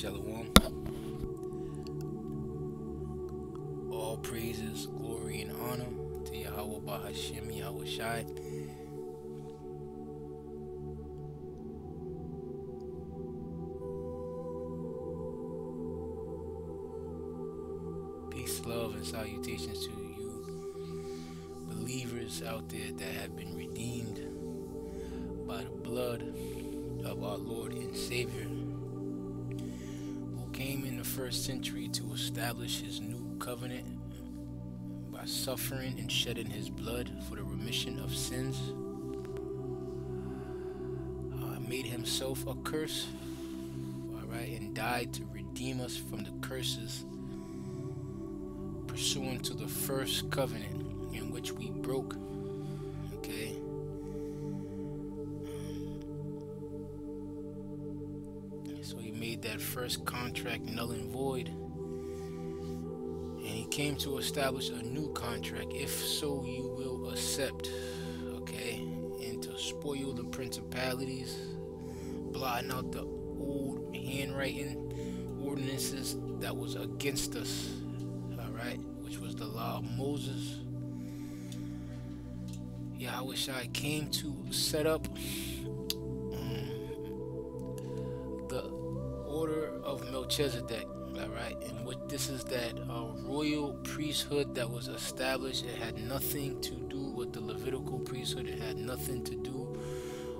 Shalom. All praises, glory, and honor to Yahawah Bahasham Yahawashi. Peace, love, and salutations to you believers out there that have been redeemed by the blood of our Lord and Savior first century to establish his new covenant by suffering and shedding his blood for the remission of sins. Uh, made himself a curse, all right, and died to redeem us from the curses pursuant to the first covenant in which we broke. Contract null and void. And he came to establish a new contract, if so you will accept, okay, and to spoil the principalities, blotting out the old handwriting ordinances that was against us, all right, which was the law of Moses. Yeah, I wish I came to set up Melchizedek, all right, and what this is that uh, royal priesthood that was established. It had nothing to do with the Levitical priesthood. It had nothing to do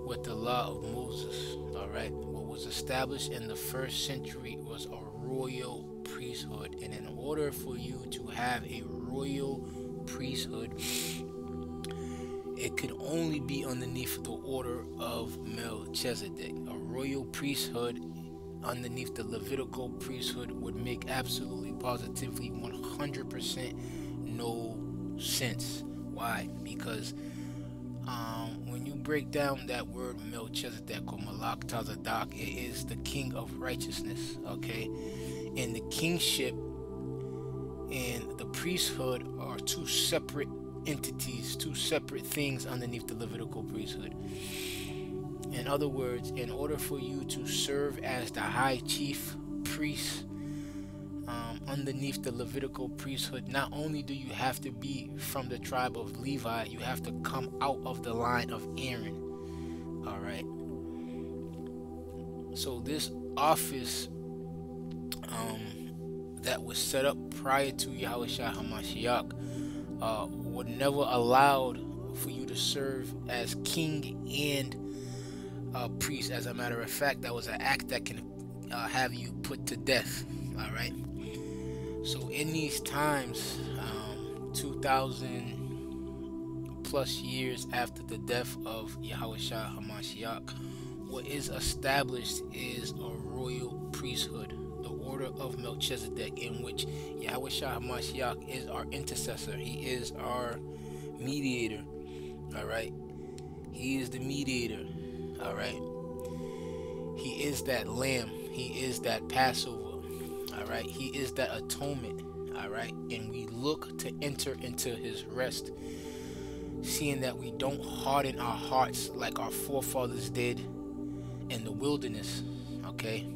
with the law of Moses, all right. What was established in the first century was a royal priesthood, and in order for you to have a royal priesthood, it could only be underneath the order of Melchizedek. A royal priesthood underneath the Levitical priesthood would make absolutely positively 100% no sense. Why? Because um, when you break down that word Melchizedek or Malak Tazadak, it is the king of righteousness, okay? And the kingship and the priesthood are two separate entities, two separate things underneath the Levitical priesthood. In other words, in order for you to serve as the high chief priest um, underneath the Levitical priesthood, not only do you have to be from the tribe of Levi, you have to come out of the line of Aaron. All right. So this office um, that was set up prior to Yahweh HaMashiach uh, would never allowed for you to serve as king and uh, priest. As a matter of fact, that was an act that can uh, have you put to death. All right. So in these times, um, 2,000 plus years after the death of Yahawashi Hamashiach, what is established is a royal priesthood, the order of Melchizedek, in which Yahawashi Hamashiach is our intercessor. He is our mediator. All right. He is the mediator all right. He is that lamb. He is that Passover. All right. He is that atonement. All right. And we look to enter into his rest, seeing that we don't harden our hearts like our forefathers did in the wilderness. Okay.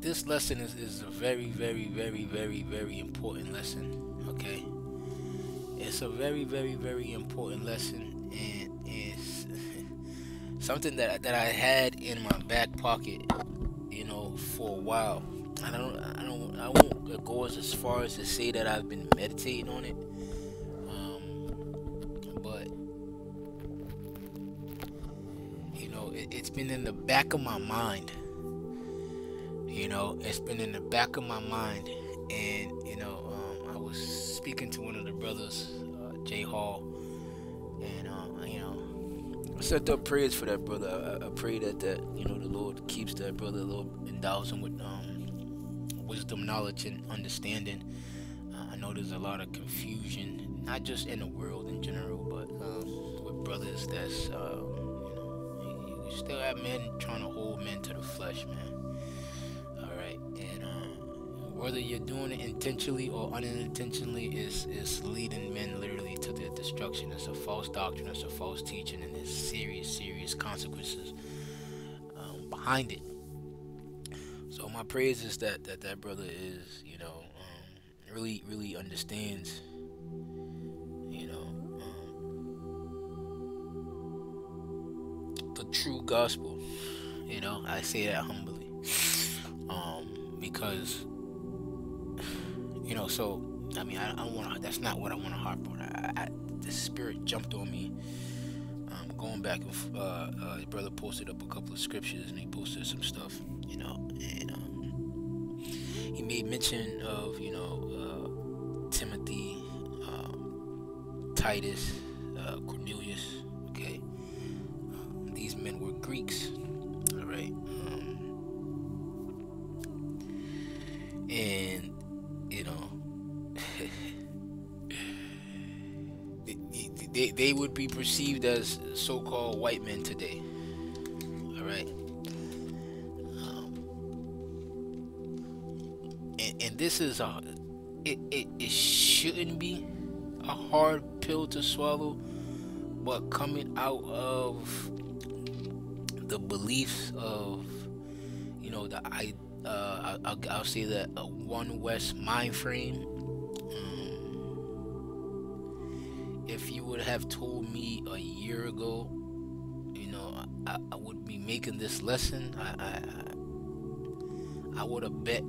This lesson is, is a very, very, very, very, very important lesson. Okay. It's a very, very, very important lesson, and something that that I had in my back pocket, you know, for a while. I don't, I don't, I won't go as far as to say that I've been meditating on it, um, but you know, it, it's been in the back of my mind. You know, it's been in the back of my mind, and you know, um, I was speaking to one of the brothers, uh, Jay Hall, and uh, you know I set up prayers for that brother. I, I, pray that that you know the Lord keeps that brother, Lord endows him with um, wisdom, knowledge, and understanding. Uh, I know there's a lot of confusion, not just in the world in general, but um, with brothers that's uh, you know you still have men trying to hold men to the flesh, man. Whether you're doing it intentionally or unintentionally is is leading men literally to their destruction. It's a false doctrine. It's a false teaching, and there's serious, serious consequences um, behind it. So my praise is that that that brother is, you know, um, really really understands, you know, um, the true gospel. You know, I say that humbly, um, because you know, so I mean, I, I want to. that's not what I want to harp on. I, I, the spirit jumped on me. Um, going back, and, uh, uh, brother posted up a couple of scriptures, and he posted some stuff, you know, and um, he made mention of, you know, uh, Timothy, um, Titus, uh, Cornelius. Okay, um, these men were Greeks. They, they would be perceived as so-called white men today. All right? Um, and, and this is a it, it, it shouldn't be a hard pill to swallow but coming out of the beliefs of you know the I uh, I'll, I'll say that one west mind frame um, if you would have told me a year ago you know I, I would be making this lesson I I, I would have bet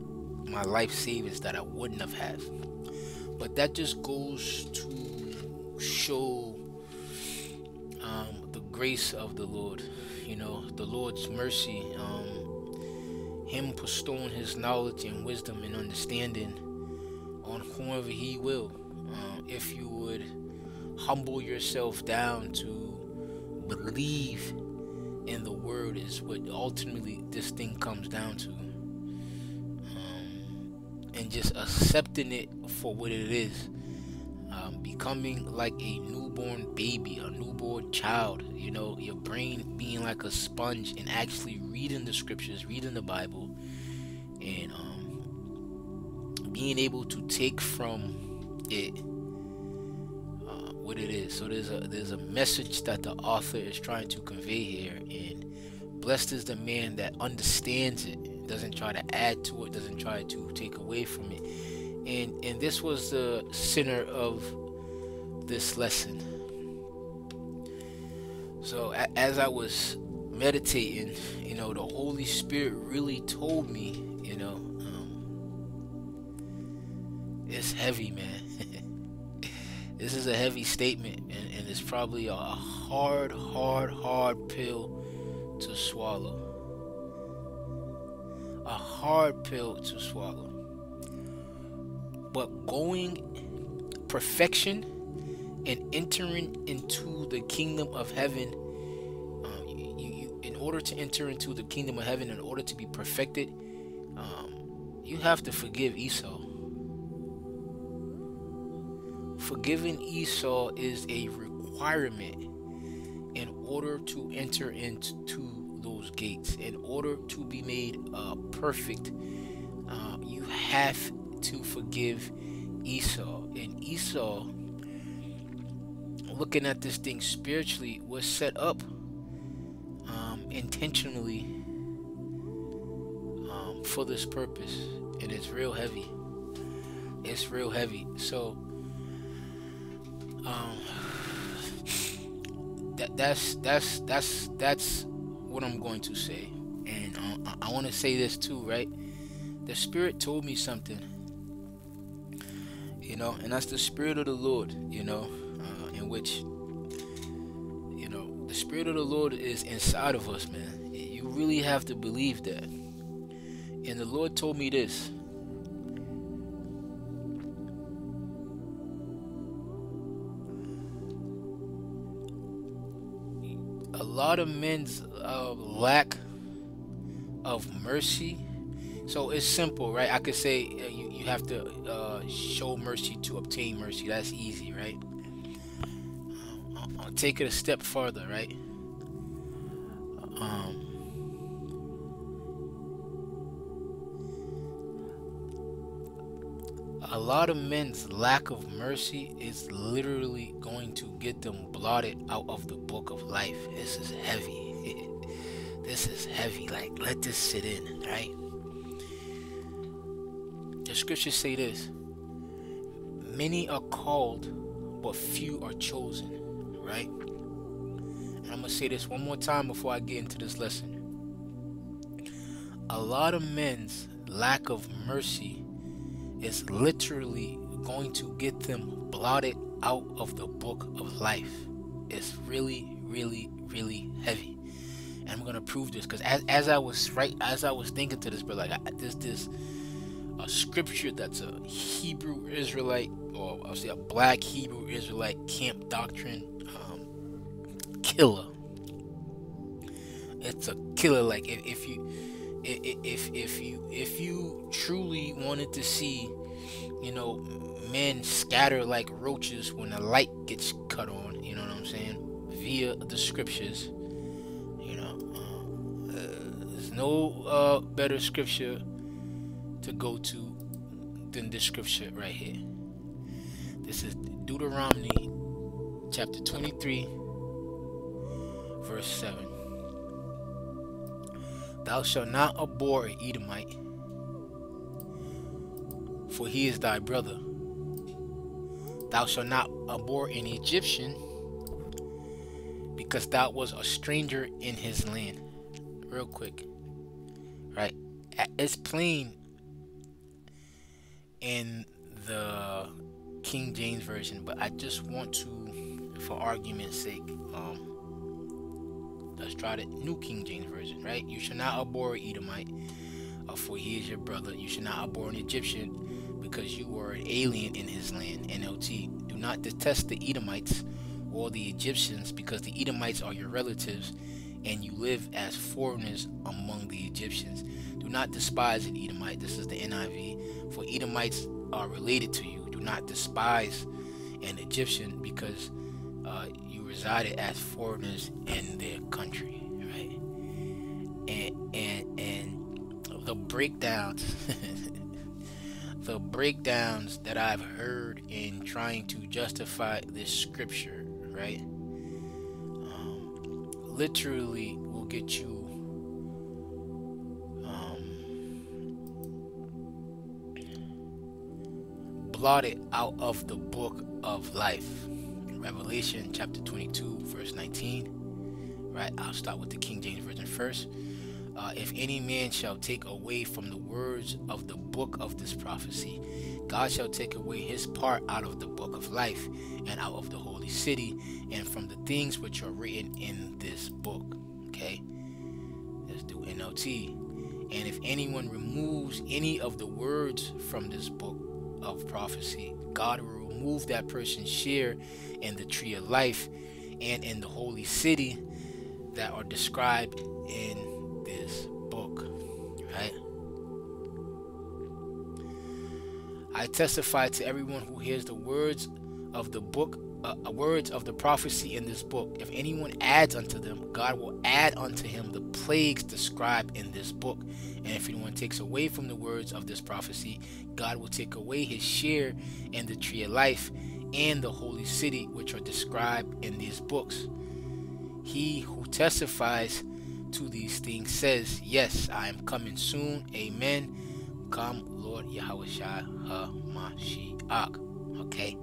my life savings that I wouldn't have had but that just goes to show um, the grace of the Lord you know the Lord's mercy um, him bestowing his knowledge and wisdom and understanding on whoever he will. Uh, if you would humble yourself down to believe in the word is what ultimately this thing comes down to. Um, and just accepting it for what it is. Um, becoming like a newborn baby, a newborn child, you know, your brain being like a sponge and actually reading the scriptures, reading the Bible, and um, being able to take from it what it is. So there's a there's a message that the author is trying to convey here, and blessed is the man that understands it, doesn't try to add to it, doesn't try to take away from it. And and this was the center of this lesson. So as I was meditating, you know, the Holy Spirit really told me, you know, um, it's heavy, man. This is a heavy statement, and, and it's probably a hard, hard, hard pill to swallow. A hard pill to swallow. But going perfection and entering into the kingdom of heaven um, in order to enter into the kingdom of heaven in order to be perfected um, you have to forgive esau forgiving esau is a requirement in order to enter into those gates in order to be made uh, perfect uh, you have to forgive esau and esau looking at this thing spiritually was set up um, intentionally um, for this purpose, and it's real heavy. It's real heavy. So um, that that's that's that's that's what I'm going to say, and uh, I want to say this too, right? The Spirit told me something, you know, and that's the Spirit of the Lord, you know in which you know the spirit of the lord is inside of us man. You really have to believe that. And the lord told me this lot of men's uh, lack of mercy. So it's simple right? I could say uh, you, you have to uh, show mercy to obtain mercy. That's easy right? I'll take it a step further, right? Um, a lot of men's lack of mercy is literally going to get them blotted out of the book of life. This is heavy. this is heavy. Like, let this sit in, right? The scriptures say this many are called, but few are chosen, right? And I'm going to say this one more time before I get into this lesson. A lot of men's lack of mercy is literally going to get them blotted out of the book of life. It's really, really, really heavy. And I'm gonna prove this because as, as I was right as I was thinking to this, but like I, this this a scripture that's a Hebrew Israelite or I'll say a black Hebrew Israelite camp doctrine um, killer. It's a killer. Like if, if you if if you if you truly wanted to see, you know, men scatter like roaches when the light gets cut on. You know what I'm saying? Via the scriptures. You know, uh, there's no uh, better scripture to go to than this scripture right here. This is Deuteronomy chapter 23, verse 7. Thou shalt not abhor an Edomite, for he is thy brother. Thou shalt not abhor an Egyptian, because thou was a stranger in his land. Real quick. Right? It's plain in the King James Version, but I just want to, for argument's sake, um, let's try the New King James Version, right? You shall not abhor an Edomite, uh, for he is your brother. You shall not abhor an Egyptian, because you were an alien in his land. NLT. Do not detest the Edomites or the Egyptians, because the Edomites are your relatives, and you live as foreigners among the Egyptians. Do not despise an Edomite. This is the NIV. For Edomites are related to you. Do not despise an Egyptian because uh, resided as foreigners in their country, right? And and and the breakdowns, the breakdowns that I've heard in trying to justify this scripture, right? Um, literally will get you blotted out of the book of life. Revelation chapter 22, verse 19. Right, I'll start with the King James Version first. Uh, if any man shall take away from the words of the book of this prophecy, God shall take away his part out of the book of life and out of the holy city and from the things which are written in this book. Okay, let's do NLT. And if anyone removes any of the words from this book, of prophecy. God will remove that person's share in the tree of life and in the holy city that are described in this book. Right? I testify to everyone who hears the words of the book uh, uh, words of the prophecy in this book. If anyone adds unto them, God will add unto him the plagues described in this book. And if anyone takes away from the words of this prophecy, God will take away his share in the tree of life and the holy city, which are described in these books. He who testifies to these things says, Yes, I am coming soon. Amen. Come, Lord Yahawashi HaMashiach. Okay.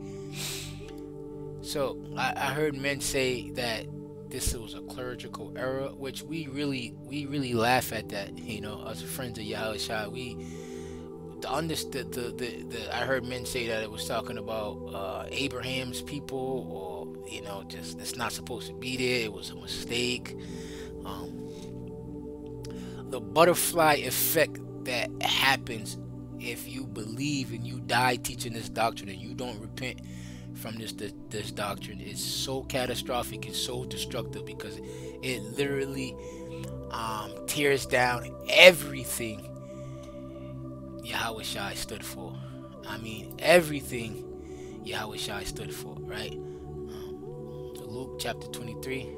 So I, I heard men say that this was a clerical error, which we really we really laugh at that. You know, as friends of Yahweh we the understood the, the, the I heard men say that it was talking about uh, Abraham's people, or you know, just it's not supposed to be there. It was a mistake. Um, the butterfly effect that happens if you believe and you die teaching this doctrine and you don't repent from this, this doctrine is so catastrophic and so destructive because it literally um, tears down everything Yahawashi stood for. I mean everything Yahawashi stood for, right? Um, Luke chapter 23.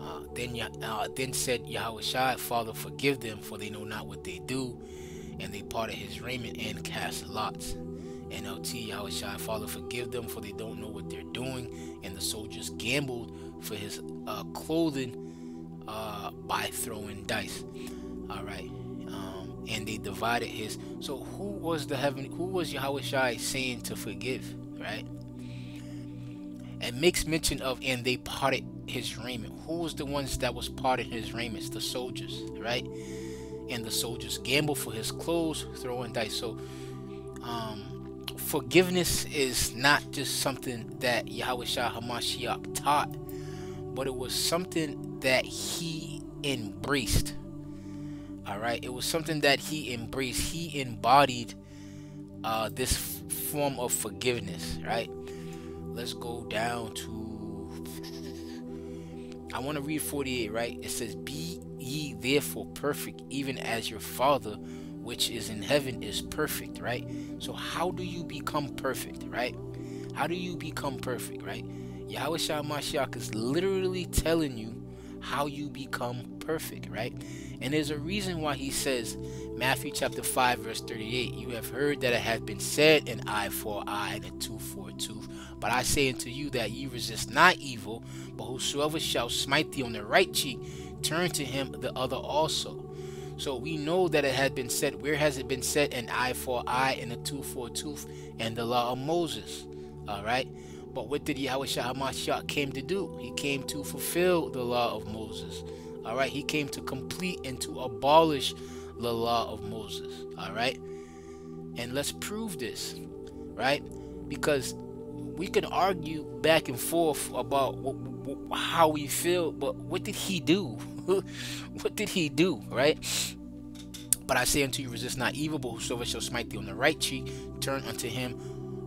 Uh, then, uh, then said Yahawashi, Father, forgive them, for they know not what they do. And they parted his raiment and cast lots. NLT, Yahweh Father, forgive them for they don't know what they're doing. And the soldiers gambled for his uh, clothing uh, by throwing dice. All right. Um, and they divided his. So who was the heaven? Who was Yahawashi saying to forgive? Right. And makes mention of and they parted his raiment. Who was the ones that was parting his raiments? The soldiers, right? And the soldiers gamble for his clothes, throwing dice. So, um, forgiveness is not just something that Yahawashi Hamashiach taught, but it was something that he embraced. All right, it was something that he embraced. He embodied uh, this form of forgiveness. Right. Let's go down to. I want to read 48. Right. It says, "Be ye therefore perfect, even as your Father." Which is in heaven is perfect, right? So how do you become perfect, right? How do you become perfect, right? Yahweh Mashiach is literally telling you how you become perfect, right? And there's a reason why he says, Matthew chapter 5, verse 38, you have heard that it hath been said, an eye for eye and a tooth for a tooth. But I say unto you that ye resist not evil, but whosoever shall smite thee on the right cheek, turn to him the other also. So we know that it had been said. Where has it been said? An eye for eye and a tooth for a tooth, and the law of Moses. All right. But what did Yahawashi came to do? He came to fulfill the law of Moses. All right. He came to complete and to abolish the law of Moses. All right. And let's prove this, right? Because we can argue back and forth about what, what, how we feel, but what did he do? what did he do, right? But I say unto you, resist not evil, but whosoever shall smite thee on the right cheek, turn unto him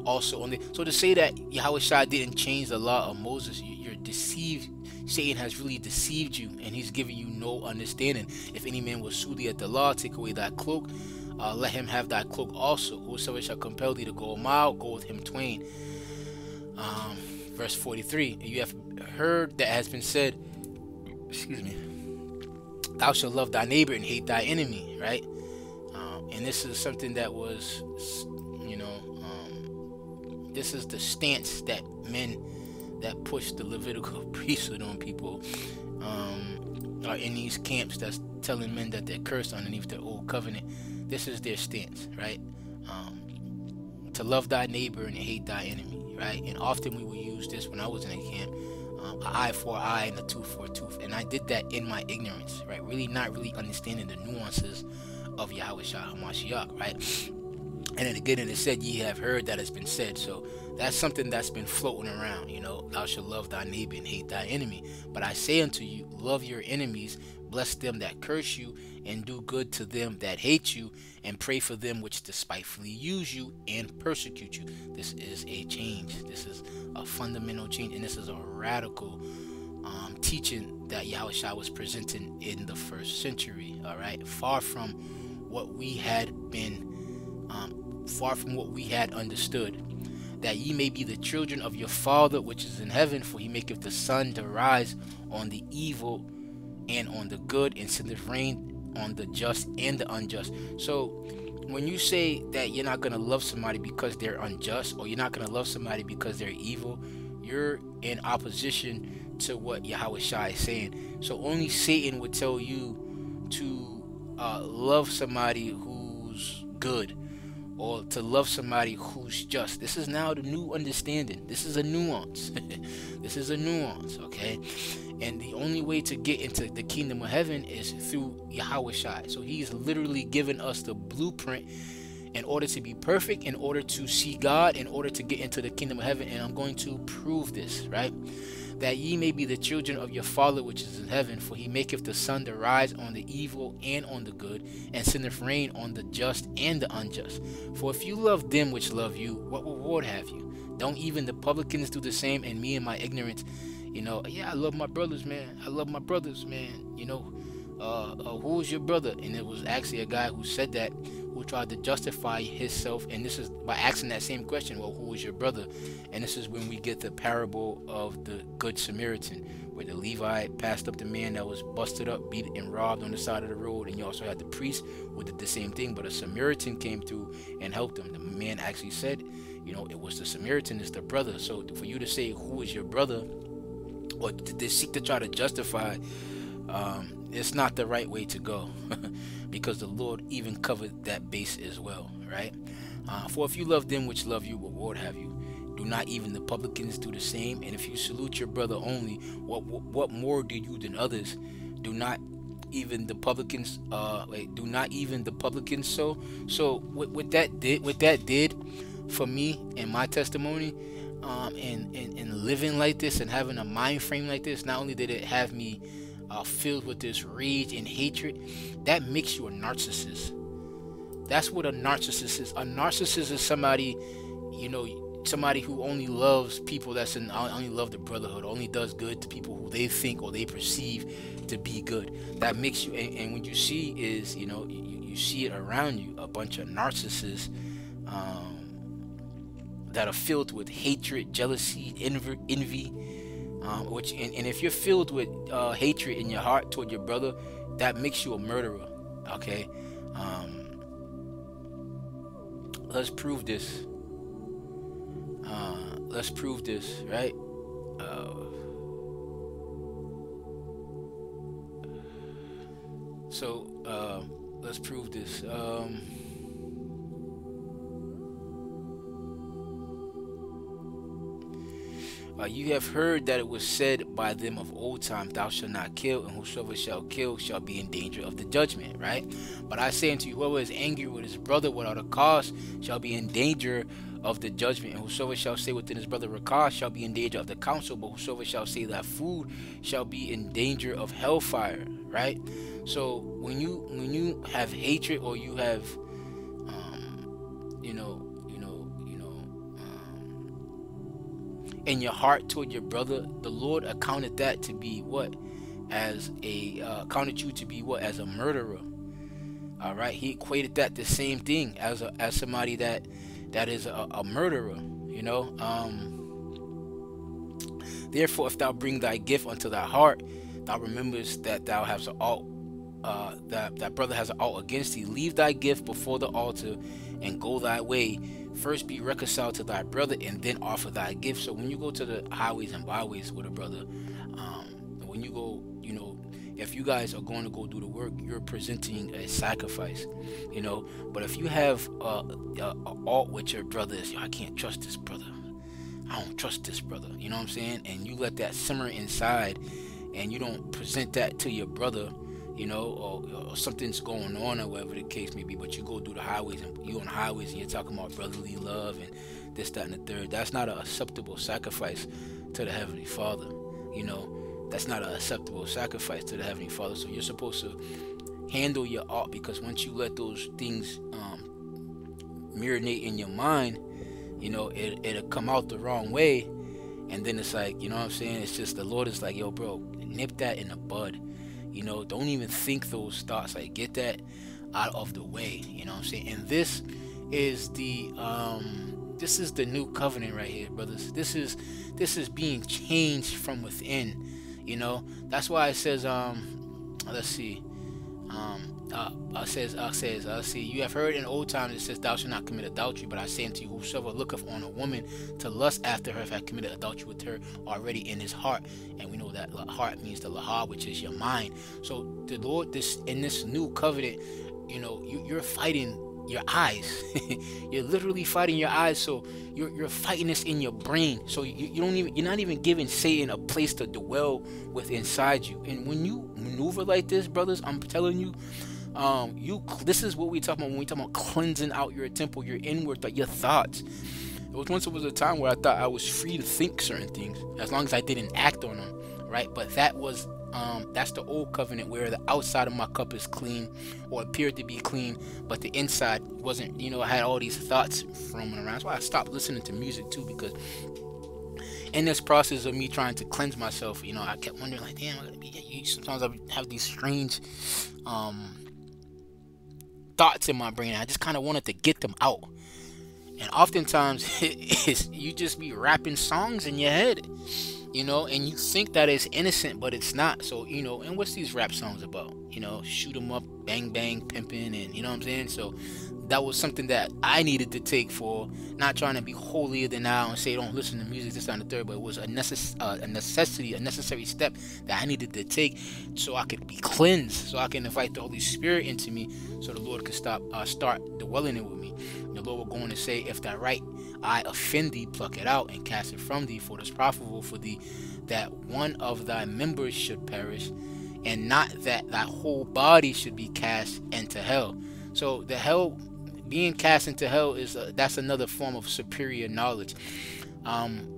also on the. So to say that Yahawashi didn't change the law of Moses, you're deceived. Satan has really deceived you, and he's giving you no understanding. If any man will sue thee at the law, take away thy cloak. Uh, let him have thy cloak also. Whosoever shall compel thee to go a mile, go with him twain. Um, verse 43. You have heard that has been said, excuse me, thou shalt love thy neighbor and hate thy enemy, right? Um, and this is something that was, you know, um, this is the stance that men that push the Levitical priesthood on people um, are in these camps that's telling men that they're cursed underneath the old covenant. This is their stance, right? Um, to love thy neighbor and hate thy enemy, right? And often we will use this when I was in a camp an eye for eye and a tooth for a tooth. And I did that in my ignorance, right? Really not really understanding the nuances of Yahawashi HaMashiach, right? And then again, it said, Ye have heard that has been said. So that's something that's been floating around, you know. Thou shalt love thy neighbor and hate thy enemy. But I say unto you, love your enemies, bless them that curse you, and do good to them that hate you, and pray for them which despitefully use you and persecute you. This is a change. This is a fundamental change, and this is a radical um, teaching that Yahushua was presenting in the first century. All right, far from what we had been, um, far from what we had understood. That ye may be the children of your Father which is in heaven, for he maketh the sun to rise on the evil and on the good, and sendeth rain on the just and the unjust. So when you say that you're not going to love somebody because they're unjust or you're not going to love somebody because they're evil, you're in opposition to what Yahawashi is saying. So only Satan would tell you to uh, love somebody who's good or to love somebody who's just. This is now the new understanding. This is a nuance. this is a nuance, okay? And the only way to get into the kingdom of heaven is through Yahawashi. So he's literally given us the blueprint in order to be perfect, in order to see God, in order to get into the kingdom of heaven. And I'm going to prove this, right? That ye may be the children of your Father which is in heaven, for he maketh the sun to rise on the evil and on the good, and sendeth rain on the just and the unjust. For if you love them which love you, what reward have you? Don't even the publicans do the same, and me and my ignorance you know, yeah, I love my brothers, man. I love my brothers, man. You know, uh, uh, who's your brother? And it was actually a guy who said that, who tried to justify himself. And this is by asking that same question, well, who is your brother? And this is when we get the parable of the Good Samaritan, where the Levite passed up the man that was busted up, beat, and robbed on the side of the road. And you also had the priest who did the same thing, but a Samaritan came through and helped him. The man actually said, you know, it was the Samaritan it's the brother. So for you to say who is your brother or they seek to try to justify um, it's not the right way to go because the Lord even covered that base as well, right? Uh, for if you love them which love you, what reward have you. Do not even the publicans do the same? And if you salute your brother only, what what, what more do you than others? Do not even the publicans uh wait, do not even the publicans so so what, what that did what that did for me and my testimony um and, and and living like this and having a mind frame like this not only did it have me uh, filled with this rage and hatred that makes you a narcissist. That's what a narcissist is. A narcissist is somebody you know somebody who only loves people that's in only love the brotherhood only does good to people who they think or they perceive to be good. That makes you and, and what you see is you know you, you, see it around you a bunch of narcissists um, that are filled with hatred jealousy envy, um, which and, and, if you're filled with uh, hatred in your heart toward your brother that makes you a murderer okay um, let's prove this uh, let's prove this, right? Uh, so uh, let's prove this. Um, Uh, you have heard that it was said by them of old time, Thou shalt not kill, and whosoever shall kill shall be in danger of the judgment, right? But I say unto you, whoever is angry with his brother without a cause shall be in danger of the judgment. And whosoever shall say within his brother Raca shall be in danger of the council, but whosoever shall say that food shall be in danger of hellfire. Right? So when you when you have hatred or you have um, you know, you know, in your heart toward your brother, the Lord accounted that to be what? As a uh, counted you to be what? As a murderer. All right, he equated that the same thing as a, as somebody that that is a, a murderer, you know. Um, Therefore, if thou bring thy gift unto thy heart, thou remembers that thou hast an alt, uh, that that brother has an alt against thee. Leave thy gift before the altar, and go thy way. First be reconciled to thy brother, and then offer thy gift. So when you go to the highways and byways with a brother, um, when you go, you know, if you guys are going to go do the work, you're presenting a sacrifice, you know. But if you have a, a, a alt with your brothers, I can't trust this brother. I don't trust this brother. You know what I'm saying? And you let that simmer inside, and you don't present that to your brother, you know, or, or, something's going on or whatever the case may be. But you go through the highways and you on the highways and you're talking about brotherly love and this, that, and the third. That's not an acceptable sacrifice to the heavenly Father. You know, that's not an acceptable sacrifice to the Heavenly Father. So you're supposed to handle your art because once you let those things um, marinate in your mind, you know, it, it'll come out the wrong way. And then it's like, you know what I'm saying? It's just the Lord is like, yo, bro, nip that in the bud. You know, don't even think those thoughts. Like, get that out of the way. You know what I'm saying? And this is the um this is the new covenant right here, brothers. This is this is being changed from within you know that's why it says um let's see um uh, uh says uh says uh see you have heard in old times it says thou shalt not commit adultery but I say unto you whosoever looketh on a woman to lust after her hath committed adultery with her already in his heart and we know that heart means the lahar which is your mind so the Lord this in this new covenant you know you, you're fighting your eyes. you're literally fighting your eyes. So you're, you're fighting this in your brain. So you, you don't even you're not even giving Satan a place to dwell with inside you. And when you maneuver like this, brothers, I'm telling you, um, you this is what we talk about when we talk about cleansing out your temple, your inward, your thoughts. It was once it was a time where I thought I was free to think certain things as long as I didn't act on them, right? But that was um, that's the old covenant where the outside of my cup is clean or appeared to be clean, but the inside wasn't. You know, I had all these thoughts roaming around. That's why I stopped listening to music too, because in this process of me trying to cleanse myself, you know, I kept wondering, like, damn, I gotta be. Sometimes I have these strange um, thoughts in my brain. I just kind of wanted to get them out. And oftentimes, it's, you just be rapping songs in your head you know, and you think that it's innocent, but it's not. So, you know, and what's these rap songs about? You know, shoot 'em up, bang bang, pimping, and you know what I'm saying? So that was something that I needed to take for not trying to be holier than thou and say don't listen to music this on the third, but it was a, necess- uh, a necessity, a necessary step that I needed to take so I could be cleansed, so I can invite the Holy Spirit into me, so the Lord could stop, uh, start dwelling it with me. The Lord will go on to say, if that right I offend thee, pluck it out and cast it from thee, for it is profitable for thee that one of thy members should perish, and not that thy whole body should be cast into hell. So the hell being cast into hell is a, that's another form of superior knowledge. Um,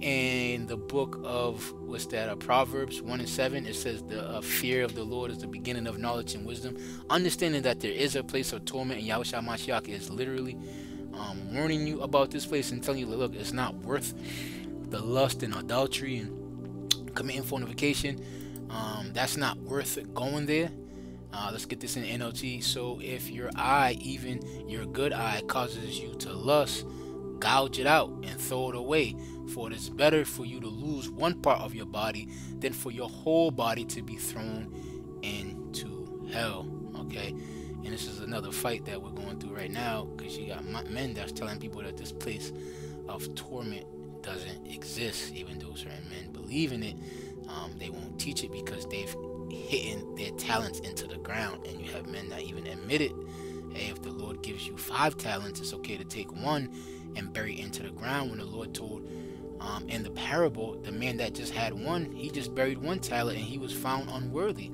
in the book of what's that? Uh, Proverbs one and seven, it says the uh, fear of the Lord is the beginning of knowledge and wisdom. Understanding that there is a place of torment, and Yahushua Mashiach is literally um, warning you about this place and telling you, look, it's not worth the lust and adultery and committing fornication. Um, that's not worth going there. Uh, let's get this in NLT. So if your eye, even your good eye, causes you to lust, gouge it out and throw it away. For it is better for you to lose one part of your body than for your whole body to be thrown into hell. Okay, and this is another fight that we're going through right now because you got men that's telling people that this place of torment doesn't exist, even though certain men believe in it. Um, they won't teach it because they've hitting their talents into the ground. And you have men that even admit it. Hey, if the Lord gives you five talents, it's okay to take one and bury it into the ground. When the Lord told um, in the parable, the man that just had one, he just buried one talent and he was found unworthy.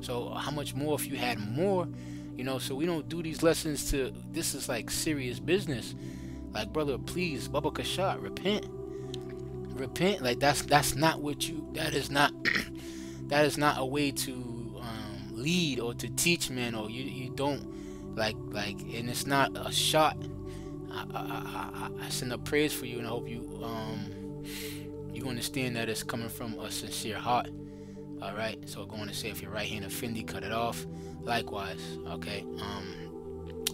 So, how much more if you had more? You know, so we don't do these lessons to this is like serious business. Like, brother, please, Baba Kashat, repent. Repent. Like that's that's not what you that is not that is not a way to um, lead or to teach men or you, you don't like like and it's not a shot. I, I, I, I send up praise for you and I hope you um you understand that it's coming from a sincere heart. All right so I'm going to say if your right hand offended cut it off. Likewise okay? Um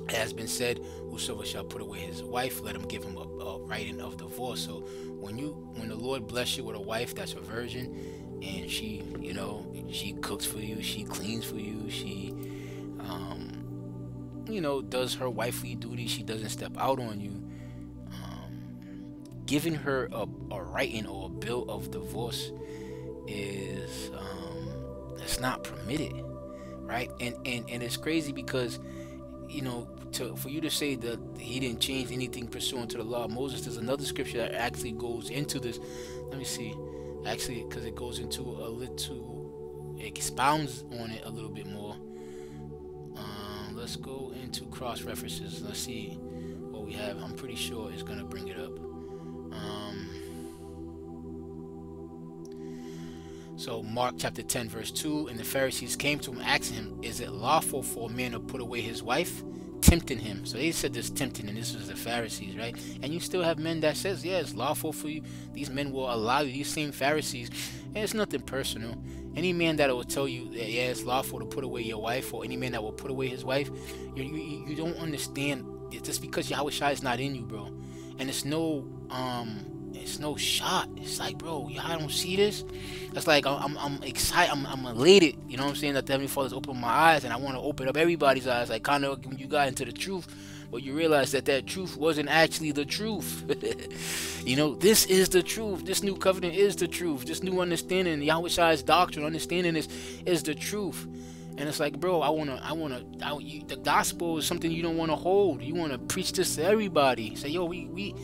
it has been said whosoever shall put away his wife let him give him a, a writing of divorce. So when you when the lord bless you with a wife that's a virgin and she, you know, she cooks for you, she cleans for you, she, um, you know, does her wifely duty. She doesn't step out on you. Um, giving her a, a writing or a bill of divorce is um, not permitted, right? And and and it's crazy because you know, to for you to say that he didn't change anything pursuant to the law of Moses, there's another scripture that actually goes into this. Let me see actually because it goes into a little expounds on it a little bit more. Um, let's go into cross references let's see what we have. I'm pretty sure it's gonna bring it up. Um, so Mark chapter 10 verse 2 and the Pharisees came to him asking him is it lawful for a man to put away his wife tempting him. So they said this tempting, and this was the Pharisees, right? And you still have men that says, yeah, it's lawful for you. These men will allow you. These same Pharisees, and it's nothing personal. Any man that will tell you that yeah, it's lawful to put away your wife, or any man that will put away his wife, you you, you don't understand. It's just because Yahawashi is not in you, bro. And it's no um it's no shot. It's like, bro, y'all don't see this. It's like I'm, I'm, excited. I'm, I'm elated. You know what I'm saying? That the Heavenly Father's opened my eyes, and I want to open up everybody's eyes. Like kind of when you got into the truth, but you realize that that truth wasn't actually the truth. you know, this is the truth. This new covenant is the truth. This new understanding, Yahawashi's doctrine, understanding is is the truth. And it's like, bro, I wanna, I wanna, I, the gospel is something you don't want to hold. You want to preach this to everybody. Say, yo, we, we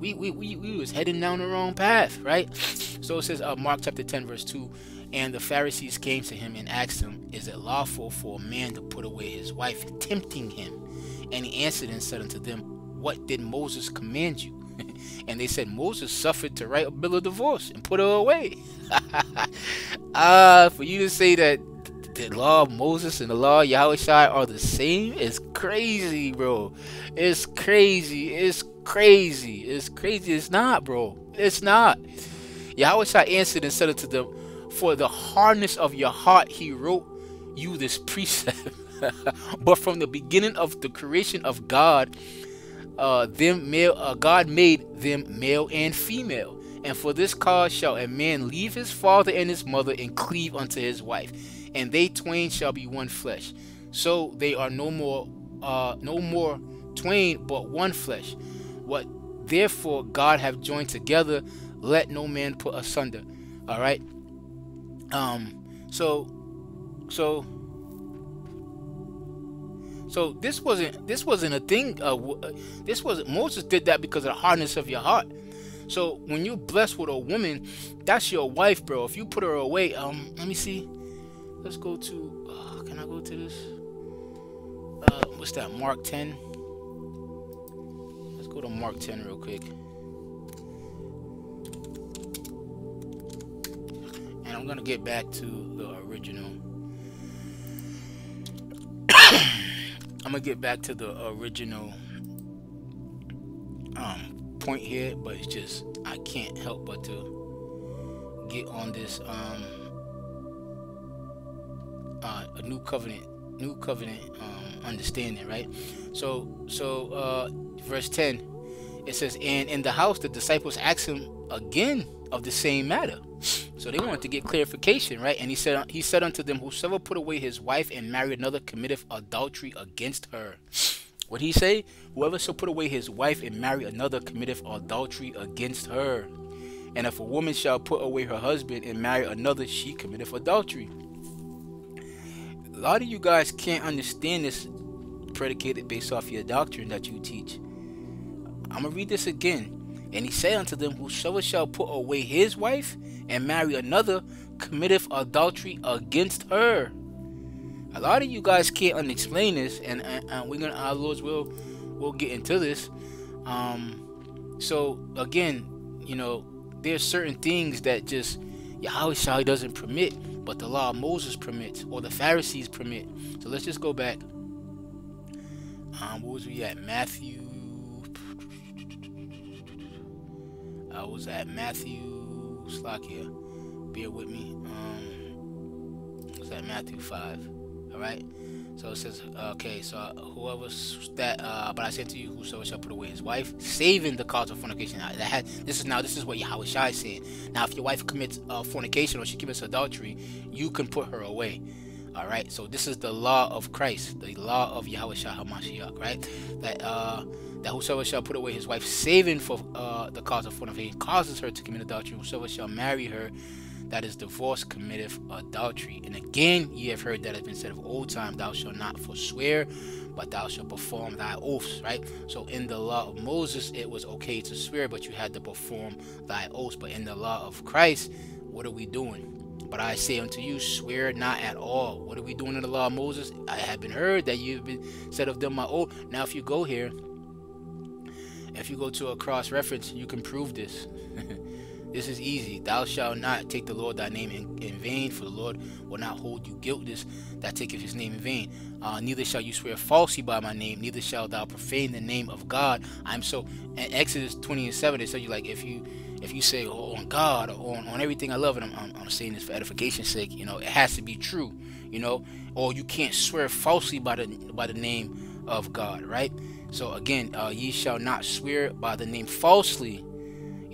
we, we, we, we was heading down the wrong path, right? So it says, uh, Mark chapter 10, verse 2, and the Pharisees came to him and asked him, Is it lawful for a man to put away his wife, tempting him? And he answered and said unto them, What did Moses command you? and they said, Moses suffered to write a bill of divorce and put her away. Uh, for you to say that the law of Moses and the law of Yahweh are the same is crazy, bro. It's crazy. It's crazy. It's crazy. It's not, bro. It's not. Yahawashi answered and said unto them, For the hardness of your heart he wrote you this precept. but from the beginning of the creation of God, uh, them male, uh, God made them male and female. And And for this cause shall a man leave his father and his mother and cleave unto his wife, and they twain shall be one flesh. So they are no more, uh, no more twain, but one flesh. What therefore God have joined together, let no man put asunder. All right. Um. So, so so this wasn't this wasn't a thing. Uh, uh, this wasn't Moses did that because of the hardness of your heart. So when you're blessed with a woman, that's your wife, bro. If you put her away, um, let me see. Let's go to. Uh, can I go to this? Uh, what's that? Mark 10. Let's go to Mark 10 real quick. And I'm gonna get back to the original. I'm gonna get back to the original um, point here, but it's just I can't help but to get on this um, uh, a new covenant, new covenant um, understanding, right? So, so uh, verse ten, it says, "And in the house the disciples asked him again of the same matter." So they wanted to get clarification, right? And he said, he said unto them, Whosoever put away his wife and marry another committeth adultery against her. What he say? Whoever shall put away his wife and marry another committeth adultery against her. And if a woman shall put away her husband and marry another, she committeth adultery. A lot of you guys can't understand this predicated based off your doctrine that you teach. I'm gonna read this again. And he said unto them, Whosoever shall put away his wife and marry another committeth adultery against her. A lot of you guys can't unexplain this, and, and, and we're gonna our Lord's will we'll get into this. Um, so again, you know, there's certain things that just Yahweh doesn't permit, but the law of Moses permits, or the Pharisees permit. So let's just go back. Um, what was we at? Matthew. I was at Matthew Slack here. Bear with me. Um, it's at Matthew 5. All right. So it says, okay, so whoever that, uh, but I said to you, whosoever shall put away his wife, saving the cause of fornication. That had, this is now, this is what Yahawashi said. Now, if your wife commits uh, fornication or she commits adultery, you can put her away. All right. So this is the law of Christ, the law of Yahawashi HaMashiach, right? That uh, that whosoever shall put away his wife, saving for uh, the cause of fornication, causes her to commit adultery. Whosoever shall marry her, that is divorce, committeth adultery. And again, ye have heard that it has been said of old time, thou shalt not forswear, but thou shalt perform thy oaths, right? So in the law of Moses, it was okay to swear, but you had to perform thy oaths. But in the law of Christ, what are we doing? But I say unto you, swear not at all. What are we doing in the law of Moses? I have been heard that you've been said of them my oath. Now, if you go here, if you go to a cross reference, you can prove this. this is easy. Thou shalt not take the Lord thy name in, in, vain, for the Lord will not hold you guiltless that taketh his name in vain. Uh, neither shall you swear falsely by my name, neither shalt thou profane the name of God. I'm so in Exodus 20 and 7, they tell you like if you if you say oh, on God or on, on everything I love, and I'm, I'm, I'm saying this for edification's sake, you know, it has to be true, you know, or you can't swear falsely by the by the name of God, right? So again, uh, ye shall not swear by the name falsely.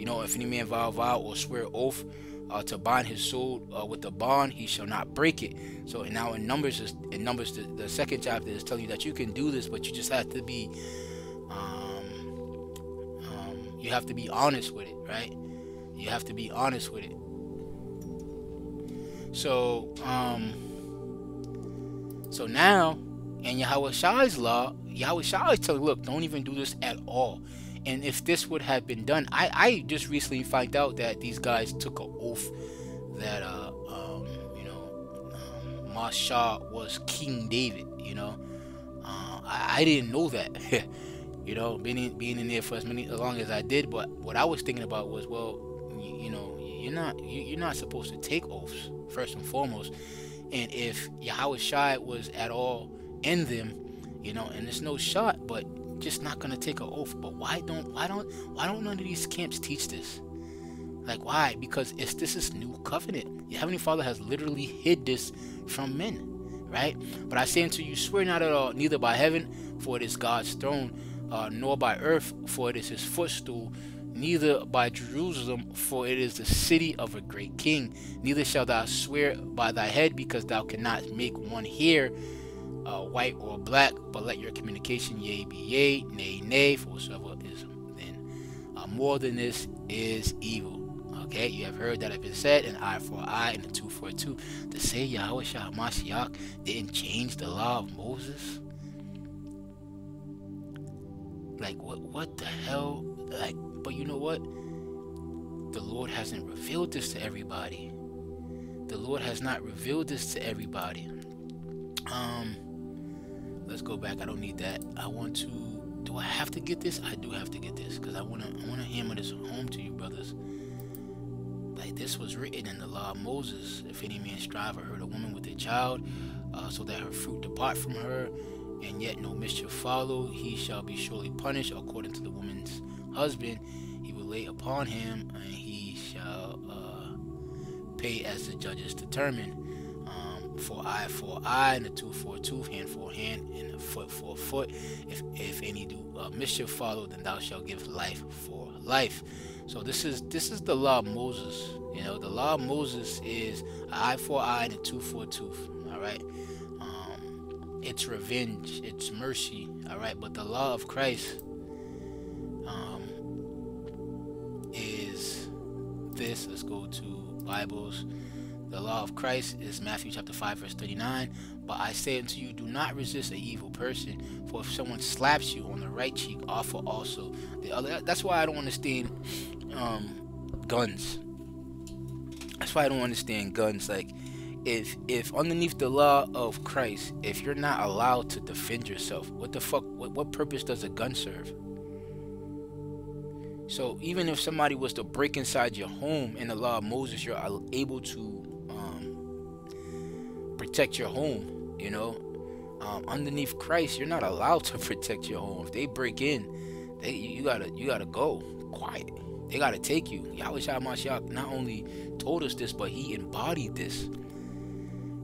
You know, if any man vow vow or swear oath uh, to bind his soul uh, with a bond, he shall not break it. So now in Numbers, in Numbers, the, the, second chapter is telling you that you can do this, but you just have to be, um, um, you have to be honest with it, right? You have to be honest with it. So, um, so now in Yahawashi's law, Yahawashi is telling, look, don't even do this at all. And if this would have been done, I, I just recently find out that these guys took an oath that, uh, um, you know, um, Masha was King David, you know. Uh, I, I didn't know that, you know, being in, being in there for as many as long as I did. But what I was thinking about was, well, you, you know, you're not you, you're not supposed to take oaths first and foremost. And if Yahawashi was at all in them, you know, and it's no shot, but just not gonna take an oath. But why don't why don't why don't none of these camps teach this? Like why? Because it's this is new covenant. Your heavenly Father has literally hid this from men, right? But I say unto you, swear not at all, neither by heaven, for it is God's throne, uh, nor by earth, for it is His footstool, neither by Jerusalem, for it is the city of a great king. Neither shalt thou swear by thy head, because thou cannot make one hair uh, white or black, but let your communication yea be yea, nay, nay, for whatsoever is then uh, more than this is evil. Okay, you have heard that have been said, an eye for an eye and a tooth for a tooth. To say Yahawashi Mashiach didn't change the law of Moses? Like what what the hell? Like but you know what? The Lord hasn't revealed this to everybody. The Lord has not revealed this to everybody. Um let's go back. I don't need that. I want to do I have to get this? I do have to get this because I want to I want to hammer this home to you brothers. Like this was written in the law of Moses. If any man strive or hurt a woman with a child, uh, so that her fruit depart from her, and yet no mischief follow, he shall be surely punished according to the woman's husband. He will lay upon him, and he shall uh, pay as the judges determine. For eye for eye, and a tooth for a tooth, hand for a hand, and a foot for a foot. If if any do uh, mischief follow, then thou shalt give life for life. So this is this is the law of Moses. You know, the law of Moses is eye for eye and a tooth for a tooth. All right. Um, it's revenge. It's mercy. All right. But the law of Christ um, is this. Let's go to Bibles. The law of Christ is Matthew chapter 5 verse 39. But I say unto you, do not resist an evil person, for if someone slaps you on the right cheek, offer also the other. That's why I don't understand um, guns. That's why I don't understand guns. Like, if if underneath the law of Christ, if you're not allowed to defend yourself, what the fuck? What, what purpose does a gun serve? So even if somebody was to break inside your home in the law of Moses, you're able to protect your home you know, um, underneath Christ, you're not allowed to protect your home. If they break in, they you gotta you gotta go quiet. They gotta take you. Yahweh Mashiach not only told us this, but he embodied this.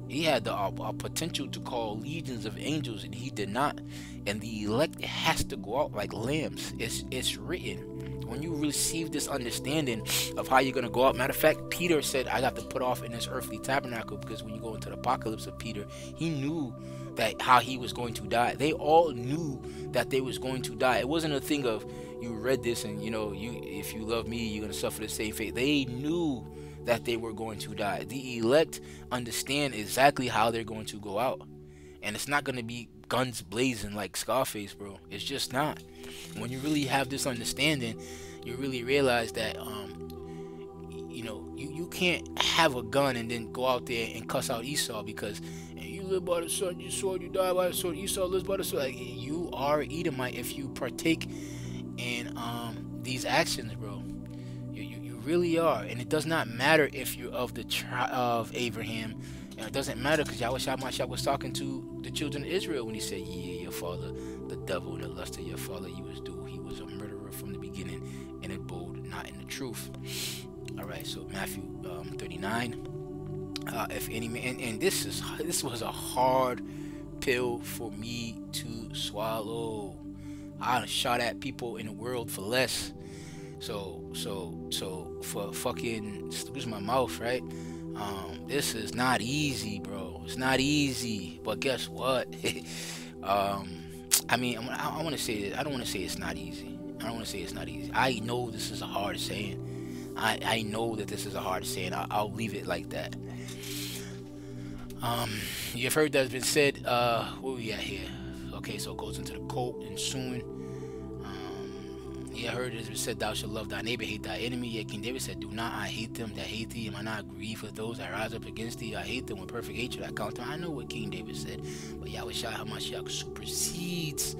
He had the uh, uh, potential to call legions of angels, and he did not. And the elect has to go out like lambs. It's it's written when you receive this understanding of how you're going to go out. Matter of fact, Peter said, I got to put off in this earthly tabernacle because when you go into the apocalypse of Peter, he knew that how he was going to die. They all knew that they was going to die. It wasn't a thing of you read this and you know you if you love me, you're going to suffer the same fate. They knew that they were going to die. The elect understand exactly how they're going to go out. And it's not going to be guns blazing like Scarface, bro. It's just not. When you really have this understanding, you really realize that um, you know you, you can't have a gun and then go out there and cuss out Esau because you live by the sword, you sword, you die by the sword. Esau lives by the sword. Like you are Edomite if you partake in um, these actions, bro. You, you, you really are, and it does not matter if you're of the tribe of Abraham and it doesn't matter because Yahawashi was talking to the children of Israel when he said, Yeah, your father, the devil, the lust of your father, you was do. He was a murderer from the beginning and bold, not in the truth. All right, so Matthew um, 39. Uh, if any man, and, and this is this was a hard pill for me to swallow. I shot at people in the world for less. So so so for fucking excuse my mouth, right? Um, this is not easy, bro. It's not easy. But guess what? um, I mean, I, I want to say this. I don't want to say it's not easy. I don't want to say it's not easy. I know this is a hard saying. I, I know that this is a hard saying. I, I'll leave it like that. Um, you've heard that's been said. Uh, where we at here? Okay, so it goes into the quote and soon Ye heard it said, Thou shalt love thy neighbor, hate thy enemy. Yet King David said, Do not I hate them that hate thee? Am I not grieved with those that rise up against thee? I hate them with perfect hatred. I count them. I know what King David said, but Yahawashi HaMashiach supersedes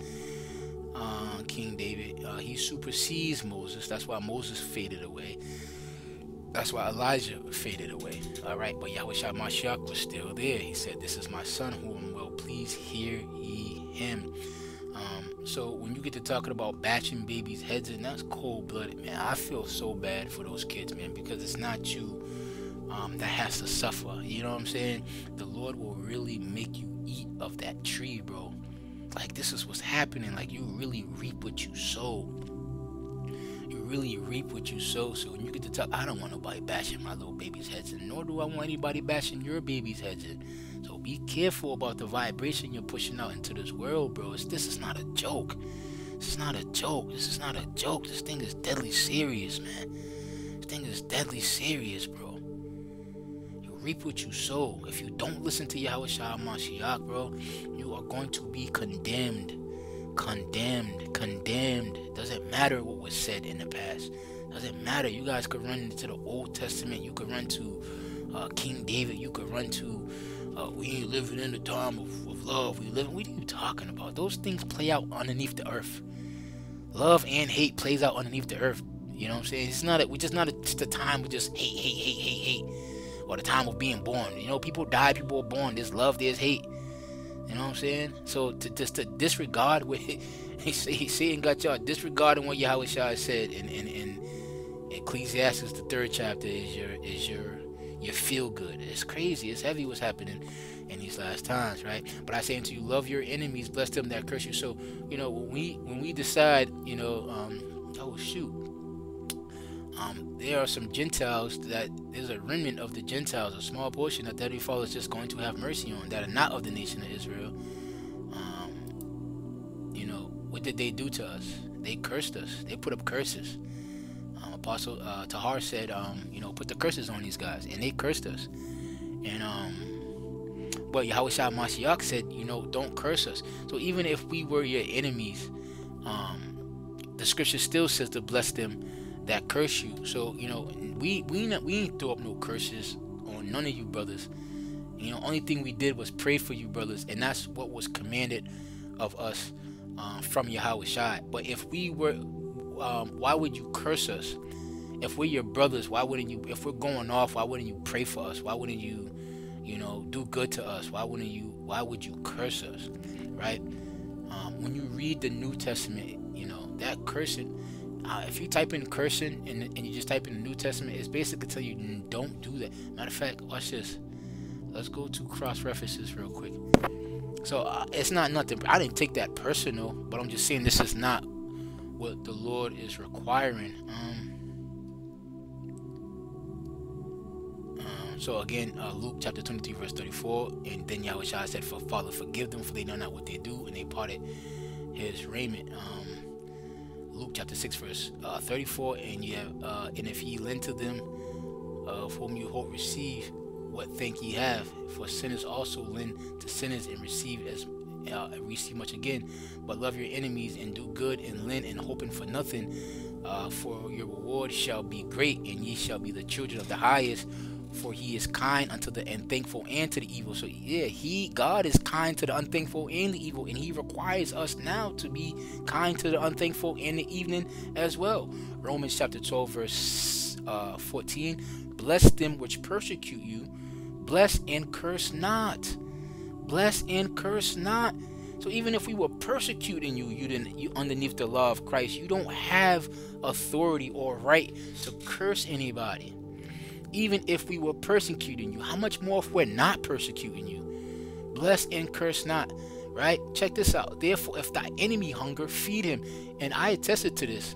uh, King David. Uh, he supersedes Moses. That's why Moses faded away. That's why Elijah faded away. All right, but Yahawashi HaMashiach was still there. He said, This is my son whom I'm well pleased. Hear ye him. Um, so when you get to talking about batching babies' heads and that's cold blooded, man. I feel so bad for those kids, man, because it's not you um, that has to suffer. You know what I'm saying? The Lord will really make you eat of that tree, bro. Like this is what's happening. Like you really reap what you sow You really reap what you sow. So when you get to talk, I don't want nobody bashing my little baby's heads in, nor do I want anybody bashing your baby's heads in. Be careful about the vibration you're pushing out into this world, bro. It's, this is not a joke. This is not a joke. This is not a joke. This thing is deadly serious, man. This thing is deadly serious, bro. You reap what you sow. If you don't listen to Yahawashi Mashiach, bro, you are going to be condemned condemned, condemned. Doesn't matter what was said in the past. Doesn't matter. You guys could run into the Old Testament. You could run to uh, King David. You could run to uh, we ain't living in the time of, of love. We living. What are you talking about? Those things play out underneath the earth. Love and hate plays out underneath the earth. You know what I'm saying? It's not. A, we just not a, just a time of just hate, hate, hate, hate, hate, or the time of being born. You know, people die, people are born. There's love, there's hate. You know what I'm saying? So to just to disregard what he, he Satan got y'all disregarding what Yahweh said in, in, in Ecclesiastes the third chapter is your is your your feel good. It's crazy. It's heavy what's happening in these last times, right? But I say unto you, love your enemies, bless them that curse you. So, you know, when we when we decide, you know, um, oh shoot, um, there are some Gentiles that there's a remnant of the Gentiles, a small portion that Heavenly Father is just going to have mercy on that are not of the nation of Israel. Um, you know, what did they do to us? They cursed us. They put up curses. Um, Apostle uh, Tahar said, um, you know, put the curses on these guys, and they cursed us. And um, but Yahawashi Mashiach said, you know, don't curse us. So even if we were your enemies, um, the scripture still says to bless them that curse you. So you know, we we not, we ain't throw up no curses on none of you brothers. You know, only thing we did was pray for you brothers, and that's what was commanded of us uh, from Yahawashi. But if we were, um, why would you curse us? If we're your brothers, why wouldn't you? If we're going off, why wouldn't you pray for us? Why wouldn't you, you know, do good to us? Why wouldn't you? Why would you curse us? Right? Um, when you read the New Testament, you know that cursing uh, if you type in cursing and, and you just type in the New Testament, it's basically tell you don't do that. Matter of fact, watch this. Let's go to cross references real quick. So uh, it's not nothing. I didn't take that personal, but I'm just saying this is not what the Lord is requiring. Um, um so again, uh, Luke chapter 23, verse 34, and then Yahweh said, "For Father, forgive them, for they know not what they do," and they parted his raiment. Um, Luke chapter 6 verse uh, 34 and you have uh, and if ye lend to them of whom you hope receive what thank ye have for sinners also lend to sinners and receive as uh, receive much again but love your enemies and do good and lend and hoping for nothing uh, for your reward shall be great and ye shall be the children of the highest for he is kind unto the unthankful and to the evil. So yeah, he God is kind to the unthankful and the evil, and he requires us now to be kind to the unthankful in the evening as well. Romans chapter 12, verse uh, 14. Bless them which persecute you, bless and curse not. Bless and curse not. So even if we were persecuting you, you didn't you underneath the law of Christ, you don't have authority or right to curse anybody even if we were persecuting you. How much more if we're not persecuting you? Bless and curse not. Right? Check this out. Therefore, if thy enemy hunger, feed him. And I attested to this.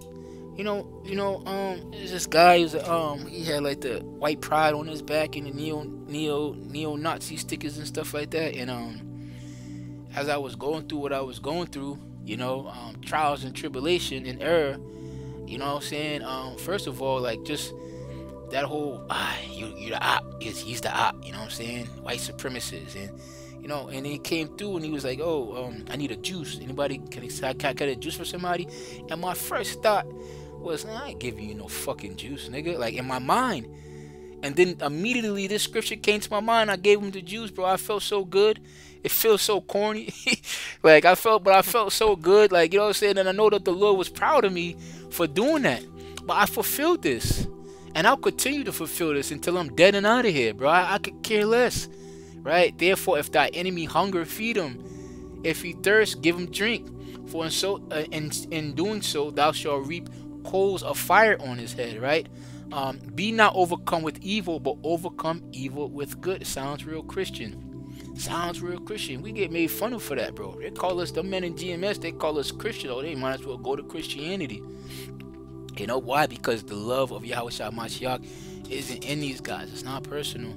You know, you know, um, this guy who's um he had like the white pride on his back and the neo neo neo Nazi stickers and stuff like that. And um as I was going through what I was going through, you know, um, trials and tribulation and error, you know what I'm saying? Um, first of all, like just that whole ah, you you the op is he's the op, you know what I'm saying? White supremacists and you know, and he came through and he was like, "Oh, um, I need a juice. Anybody can I, can I get a juice for somebody?" And my first thought was, "I ain't giving you no fucking juice, nigga." Like in my mind, and then immediately this scripture came to my mind. I gave him the juice, bro. I felt so good. It feels so corny. like I felt, but I felt so good. Like you know what I'm saying. And I know that the Lord was proud of me for doing that. But I fulfilled this. And I'll continue to fulfill this until I'm dead and out of here, bro. I, I could care less. Right? Therefore, if thy enemy hunger, feed him. If he thirst, give him drink. For in so uh, in, in doing so, thou shalt reap coals of fire on his head, right? Um, be not overcome with evil, but overcome evil with good. Sounds real Christian. Sounds real Christian. We get made fun of for that, bro. They call us the men in GMS. They call us Christian. Oh, they might as well go to Christianity. You know why? Because the love of Yahawashi Mashiach isn't in these guys. It's not personal.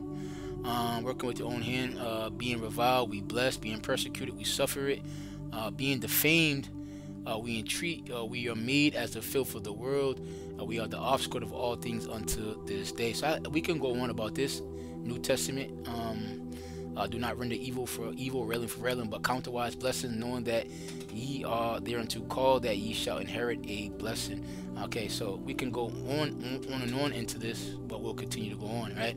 Um, working with your own hand, uh, being reviled, we bless, being persecuted, we suffer it, uh, being defamed, uh, we entreat, uh, we are made as the filth of the world, uh, we are the offscourt of all things unto this day. So I, we can go on about this New Testament. Um, uh, do not render evil for evil, railing for railing, but counterwise blessing, knowing that ye are thereunto called, that ye shall inherit a blessing. Okay, so we can go on, on and on into this, but we'll continue to go on, right?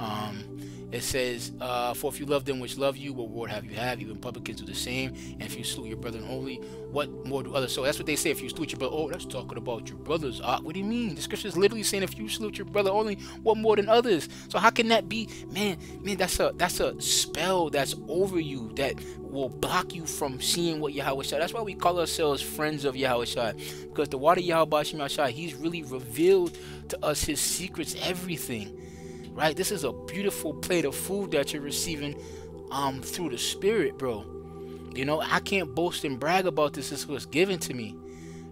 Um, it says, uh, For if you love them which love you, what reward have you have? Even publicans do the same. And if you slew your brethren only, what more do others? So that's what they say. If you slew your brother, oh, that's talking about your brothers. Uh, what do you mean? The scripture is literally saying, if you slew your brother only, what more than others? So how can that be? Man, man, that's a that's a spell that's over you that will block you from seeing what Yahawashi. That's why we call ourselves friends of Yahawashi. Because the water Yahawashi, he's really revealed to us his secrets, everything right? This is a beautiful plate of food that you're receiving um through the spirit, bro. You know, I can't boast and brag about this. This was given to me.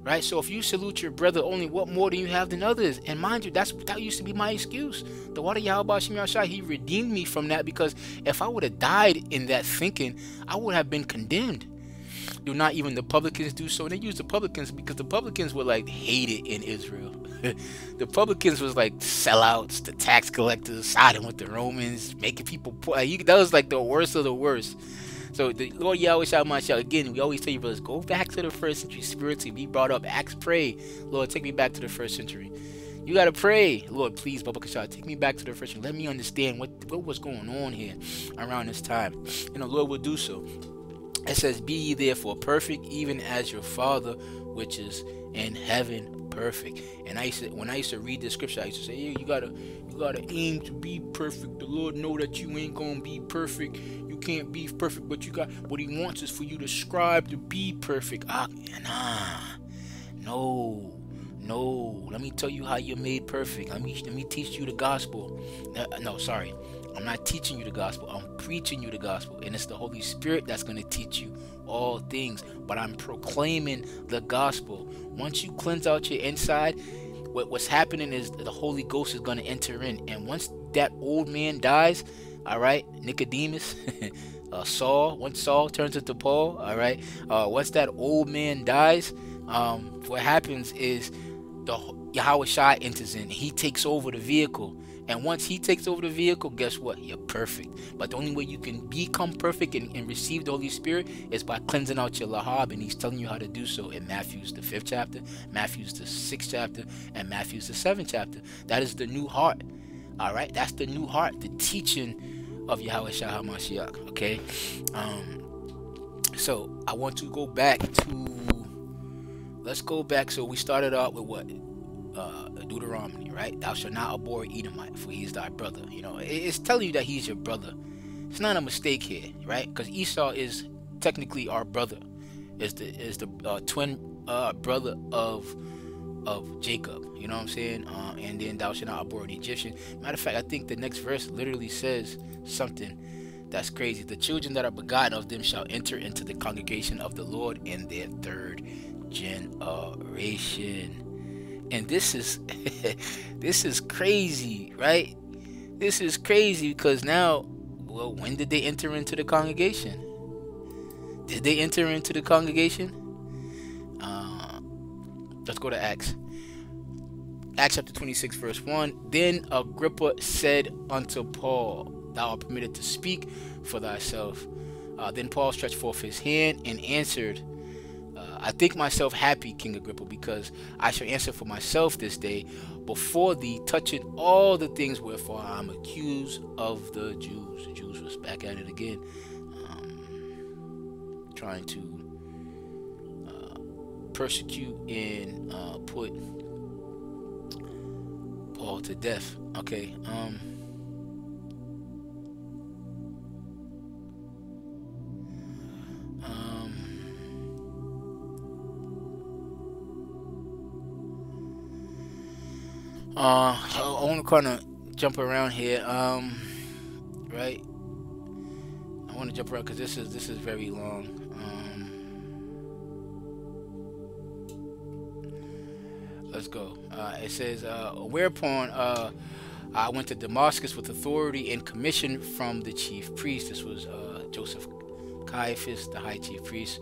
Right? So if you salute your brother only, what more do you have than others? And mind you, that's that used to be my excuse. The water Yahawashi, he redeemed me from that because if I would have died in that thinking, I would have been condemned do not even the publicans do so? And they use the publicans because the publicans were like hated in Israel. the publicans was like sellouts, the tax collectors, siding with the Romans, making people poor. Like, that was like the worst of the worst. So the Lord Yahawashi again, we always tell you brothers, go back to the first century spiritually. Be brought up, ask, pray. Lord, take me back to the first century. You gotta pray, Lord, please, Baba Kashah, take me back to the first century. Let me understand what what was going on here around this time. And the Lord will do so. It says, Be ye therefore perfect, even as your Father which is in heaven perfect. And I used to, when I used to read the scripture, I used to say, Yeah, you gotta you gotta aim to be perfect. The Lord know that you ain't gonna be perfect. You can't be perfect, but you got what He wants is for you to strive to be perfect. Ah, nah, no. No, let me tell you how you're made perfect. Let me let me teach you the gospel. Uh, no, sorry. I'm not teaching you the gospel. I'm preaching you the gospel. And it's the Holy Spirit that's going to teach you all things. But I'm proclaiming the gospel. Once you cleanse out your inside, what, what's happening is the Holy Ghost is going to enter in. And once that old man dies, all right, Nicodemus, uh, Saul, once Saul turns into Paul, all right, uh, once that old man dies, um, what happens is the Yahawashi enters in. He takes over the vehicle. And once he takes over the vehicle, guess what? You're perfect. But the only way you can become perfect and, and receive the Holy Spirit is by cleansing out your lahab. And he's telling you how to do so in Matthew's the fifth chapter, Matthew's the sixth chapter, and Matthew's the seventh chapter. That is the new heart. All right, that's the new heart, the teaching of Yahawashi HaMashiach. Okay, um, so I want to go back to. Let's go back. So we started out with what uh, Deuteronomy, right? Thou shalt not abhor Edomite, for he is thy brother. You know, it's telling you that he's your brother. It's not a mistake here, right? Because Esau is technically our brother, is the is the uh, twin uh, brother of of Jacob. You know what I'm saying? Uh, and then thou shalt not abhor the Egyptian. Matter of fact, I think the next verse literally says something that's crazy. The children that are begotten of them shall enter into the congregation of the Lord in their third generation and this is this is crazy right? This is crazy because now well when did they enter into the congregation? Did they enter into the congregation? Uh, let's go to acts. Acts chapter 26 verse 1 then agrippa said unto paul thou art permitted to speak for thyself. Uh, then paul stretched forth his hand and answered I think myself happy, King Agrippa, because I shall answer for myself this day before thee, touching all the things wherefore I am accused of the Jews. The Jews was back at it again, um, trying to uh, persecute and uh, put Paul to death. Okay. Um, Uh, I want to kind of jump around here. Um, right. I want to jump around because this is this is very long. Um, let's go. Uh, it says, uh, whereupon uh, I went to Damascus with authority and commission from the chief priest. This was uh, Joseph Caiaphas, the high chief priest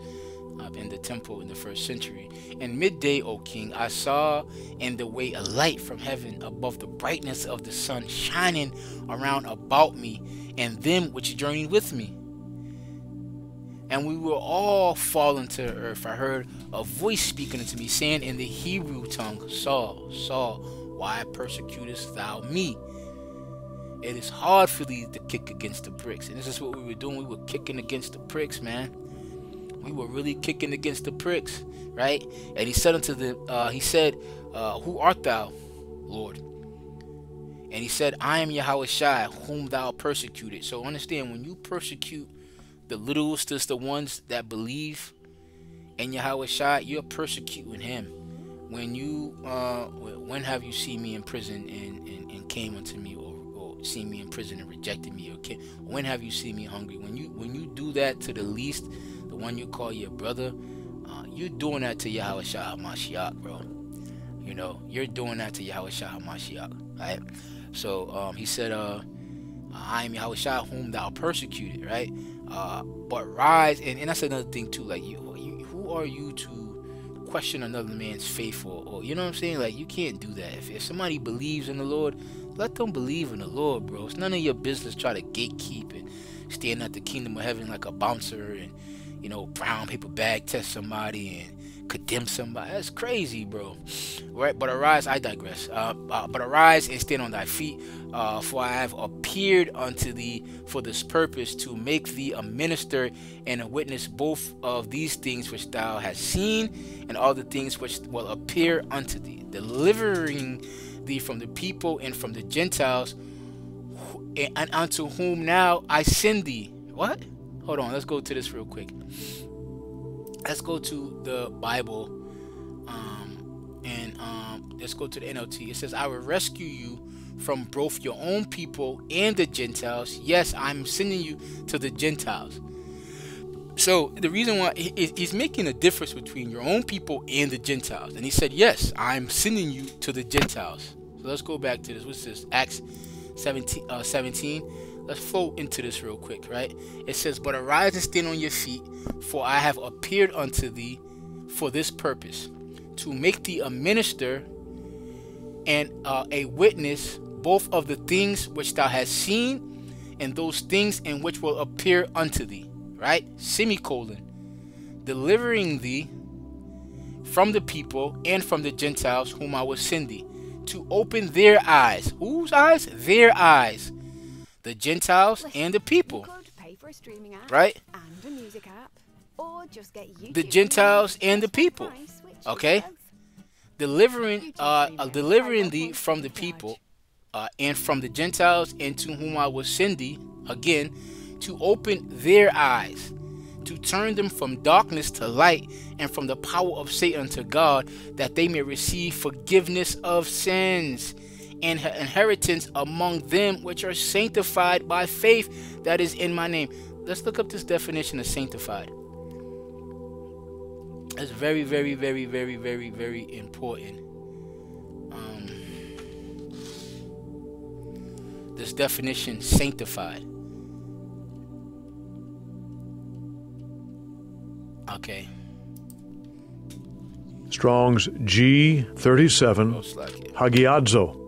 in the temple in the first century. And midday, O king, I saw in the way a light from heaven above the brightness of the sun shining around about me and them which journeyed with me. And we were all fallen to earth. I heard a voice speaking unto me, saying in the Hebrew tongue, Saul, Saul, why persecutest thou me? It is hard for thee to kick against the bricks. And this is what we were doing. We were kicking against the pricks, man. We were really kicking against the pricks, right? And he said unto them, uh, he said, uh, Who art thou, Lord? And he said, I am Yahawashi, whom thou persecuted. So understand, when you persecute the littlest, the ones that believe in Yahawashi, you're persecuting him. When you, uh, when have you seen me in prison and, and, and came unto me, or, or seen me in prison and rejected me? Okay, when have you seen me hungry? When you when you do that to the least, one you call your brother, uh, you're doing that to Yahawashi Mashiach, bro. You know, you're doing that to Yahawashi Mashiach, right? So um, he said, uh, I am Yahawashi whom thou persecuted, right? Uh, but rise, and, and that's another thing too, like you, you, who are you to question another man's faith or, or you know what I'm saying? Like you can't do that. If, if somebody believes in the Lord, let them believe in the Lord, bro. It's none of your business try to gatekeep and stand at the kingdom of heaven like a bouncer and you know, brown paper bag test somebody and condemn somebody. That's crazy, bro. Right? But arise, I digress. Uh, uh, but arise and stand on thy feet, uh, for I have appeared unto thee for this purpose to make thee a minister and a witness both of these things which thou hast seen and all the things which will appear unto thee, delivering thee from the people and from the Gentiles, and unto whom now I send thee. What? Hold on let's go to this real quick. Let's go to the bible um, and um, let's go to the nlt it says i will rescue you from both your own people and the gentiles. Yes i'm sending you to the gentiles. So the reason why he's making a difference between your own people and the gentiles. And he said yes i'm sending you to the gentiles. So let's go back to this. What's this? Acts 17 uh, 17 let's flow into this real quick, right? It says, But arise and stand on your feet, for I have appeared unto thee for this purpose, to make thee a minister and uh, a witness both of the things which thou hast seen and those things in which will appear unto thee, right? Semicolon. Delivering thee from the people and from the Gentiles whom I will send thee, to open their eyes. Whose eyes? Their eyes the Gentiles and the people. Right? the Gentiles and the people. Okay? Delivering uh, uh delivering thee from the people uh, and from the Gentiles and to whom I will send thee again to open their eyes to turn them from darkness to light and from the power of Satan to God that they may receive forgiveness of sins and her inheritance among them which are sanctified by faith that is in my name. Let's look up this definition of sanctified. It's very, very, very, very, very, very important. Um, this definition, sanctified. Okay. Strong's G37, Hagiadzo.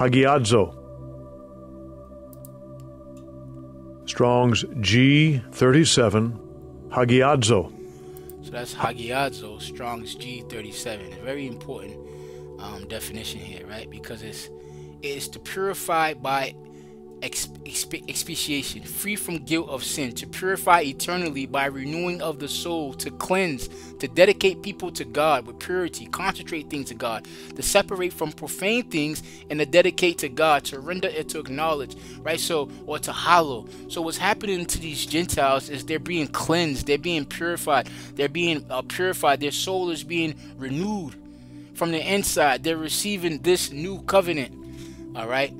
Hagiadzo. Strong's G37, Hagiadzo. So that's Hagiadzo, Strong's G37. A very important um, definition here, right? Because it's it's to purify by expiation, free from guilt of sin, to purify eternally by renewing of the soul, to cleanse, to dedicate people to God with purity, concentrate things to God, to separate from profane things and to dedicate to God, to render it to acknowledge, right? So, or to hallow. So, what's happening to these Gentiles is they're being cleansed, they're being purified, they're being uh, purified, their soul is being renewed from the inside. They're receiving this new covenant, all right?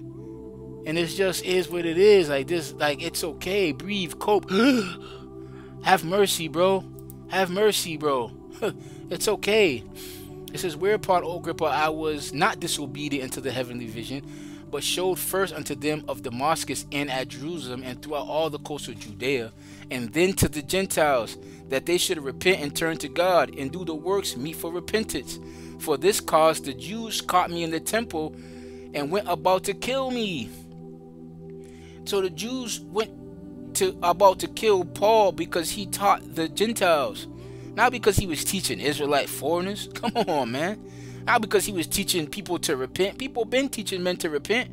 And it just is what it is. Like this, like it's okay. Breathe, cope. Have mercy, bro. Have mercy, bro. it's okay. It says, Whereupon, O Agrippa, I was not disobedient unto the heavenly vision, but showed first unto them of Damascus and at Jerusalem and throughout all the coast of Judea, and then to the Gentiles, that they should repent and turn to God and do the works meet for repentance. For this cause the Jews caught me in the temple and went about to kill me. So the Jews went to about to kill Paul because he taught the Gentiles. Not because he was teaching Israelite foreigners. Come on, man. Not because he was teaching people to repent. People been teaching men to repent.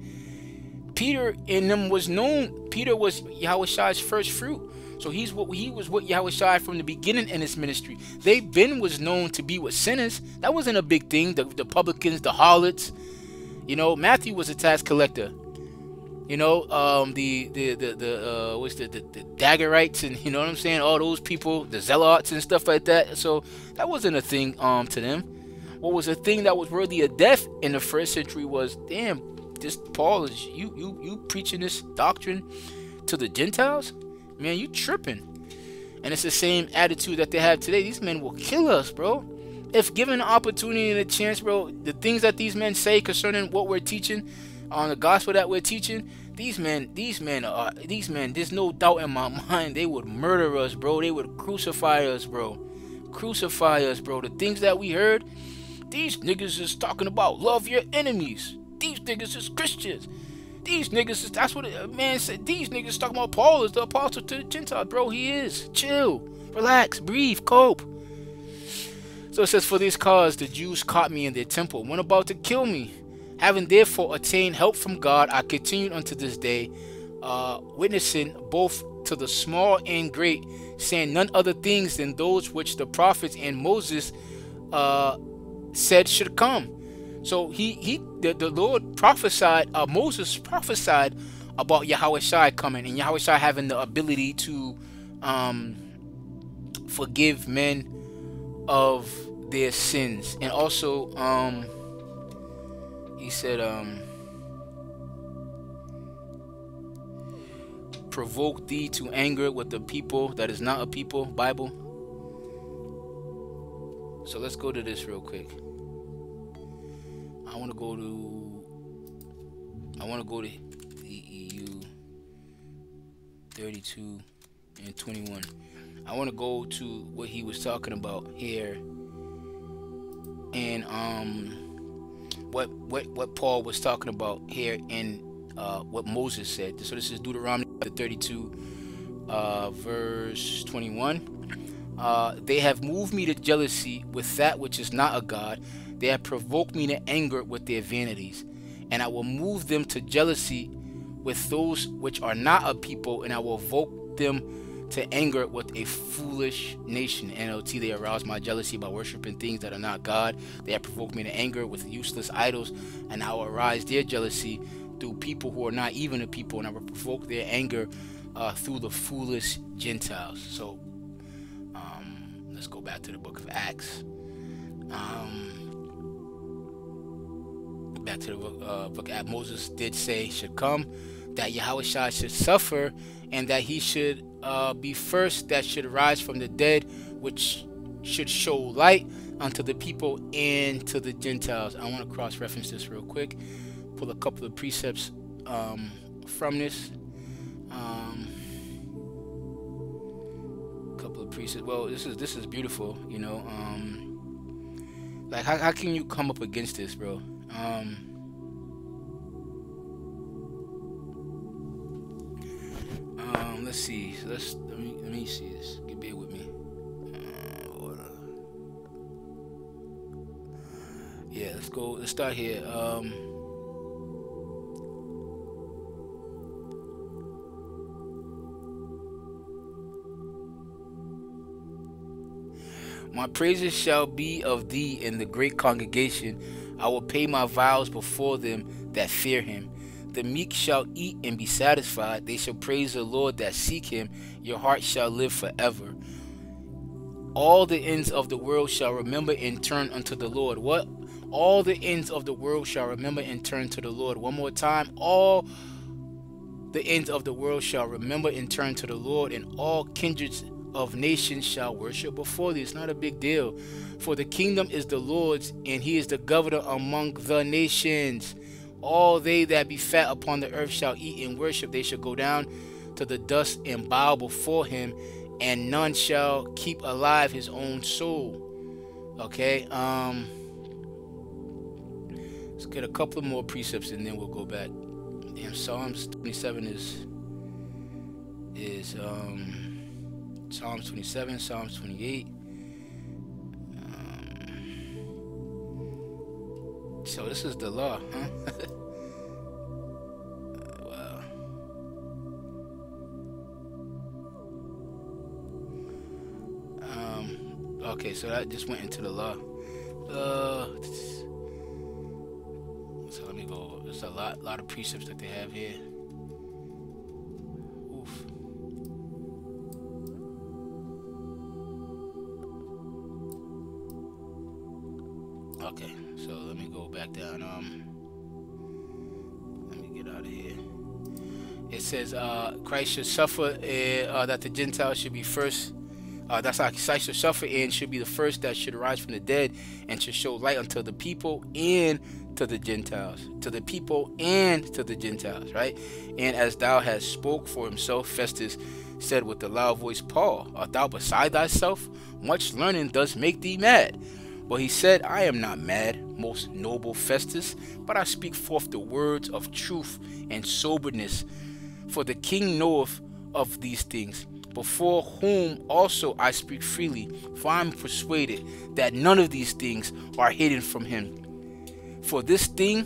Peter in them was known. Peter was Yahweh's first fruit. So he's what he was what Yahweh from the beginning in his ministry. They been was known to be with sinners. That wasn't a big thing. The, the publicans, the harlots. You know, Matthew was a tax collector. You know, um, the the the the uh, what's the, the the Daggerites and you know what I'm saying? All those people, the Zealots and stuff like that. So that wasn't a thing um to them. What was a thing that was worthy of death in the first century was damn, this Paul is you you you preaching this doctrine to the Gentiles? Man, you tripping. And it's the same attitude that they have today. These men will kill us, bro. If given an opportunity and a chance, bro, the things that these men say concerning what we're teaching, on the gospel that we're teaching, these men, these men are, these men, there's no doubt in my mind, they would murder us, bro. They would crucify us, bro. Crucify us, bro. The things that we heard, these niggas is talking about love your enemies. These niggas is Christians. These niggas is, that's what a man said. These niggas talking about Paul is the apostle to the Gentiles, bro. He is. Chill. Relax. Breathe. Cope. So it says, For this cause the Jews caught me in their temple, went about to kill me. Having therefore attained help from God, I continued unto this day, uh, witnessing both to the small and great, saying none other things than those which the prophets and Moses uh, said should come. So he he the, the Lord prophesied, uh, Moses prophesied about Yahawashi coming and Yahawashi having the ability to um, forgive men of their sins and also um, he said, um, provoke thee to anger with the people that is not a people, Bible. So let's go to this real quick. I want to go to, I want to go to the EU 32 and 21. I want to go to what he was talking about here. And, um, what what what Paul was talking about here in uh, what Moses said. So this is Deuteronomy 32, uh, verse 21. Uh, they have moved me to jealousy with that which is not a God. They have provoked me to anger with their vanities, and I will move them to jealousy with those which are not a people, and I will evoke them to anger with a foolish nation. NLT, they arouse my jealousy by worshiping things that are not God. They have provoked me to anger with useless idols, and I will arise their jealousy through people who are not even a people, and I will provoke their anger uh, through the foolish Gentiles. So, um, let's go back to the book of Acts. Um, back to the book, uh, book of Moses did say should come that Yahweh should suffer and that he should uh, be first that should rise from the dead, which should show light unto the people and to the Gentiles. I want to cross reference this real quick, pull a couple of precepts um, from this. Um, couple of precepts. Well, this is this is beautiful, you know. Um, like how, how can you come up against this, bro? Um, let's see. Let's let me let me see this. Get bear with me. Uh, yeah, let's go. Let's start here. Um, My praises shall be of thee in the great congregation. I will pay my vows before them that fear him. The meek shall eat and be satisfied. They shall praise the Lord that seek him. Your heart shall live forever. All the ends of the world shall remember and turn unto the Lord. What? All the ends of the world shall remember and turn to the Lord. One more time. All the ends of the world shall remember and turn to the Lord, and all kindreds of nations shall worship before thee. It's not a big deal. For the kingdom is the Lord's, and he is the governor among the nations. All they that be fat upon the earth shall eat and worship. They shall go down to the dust and bow before him, and none shall keep alive his own soul. Okay, um, let's get a couple more precepts and then we'll go back. And Psalms 27 is is um Psalms 27, Psalms 28. So this is the law, huh? wow. Um, okay, so that just went into the law. Uh, so let me go. There's a lot, lot of precepts that they have here. Oof. Okay, so let me go back down. Um, let me get out of here. It says, uh, Christ should suffer, uh, uh, that the Gentiles should be first. Uh, that's how Christ should suffer and should be the first that should rise from the dead and should show light unto the people and to the Gentiles, to the people and to the Gentiles, right? And as thou hast spoke for himself, Festus said with a loud voice, Paul, art thou beside thyself? Much learning does make thee mad. But he said, I am not mad, most noble Festus, but I speak forth the words of truth and soberness. For the king knoweth of these things, before whom also I speak freely, for I am persuaded that none of these things are hidden from him. For this thing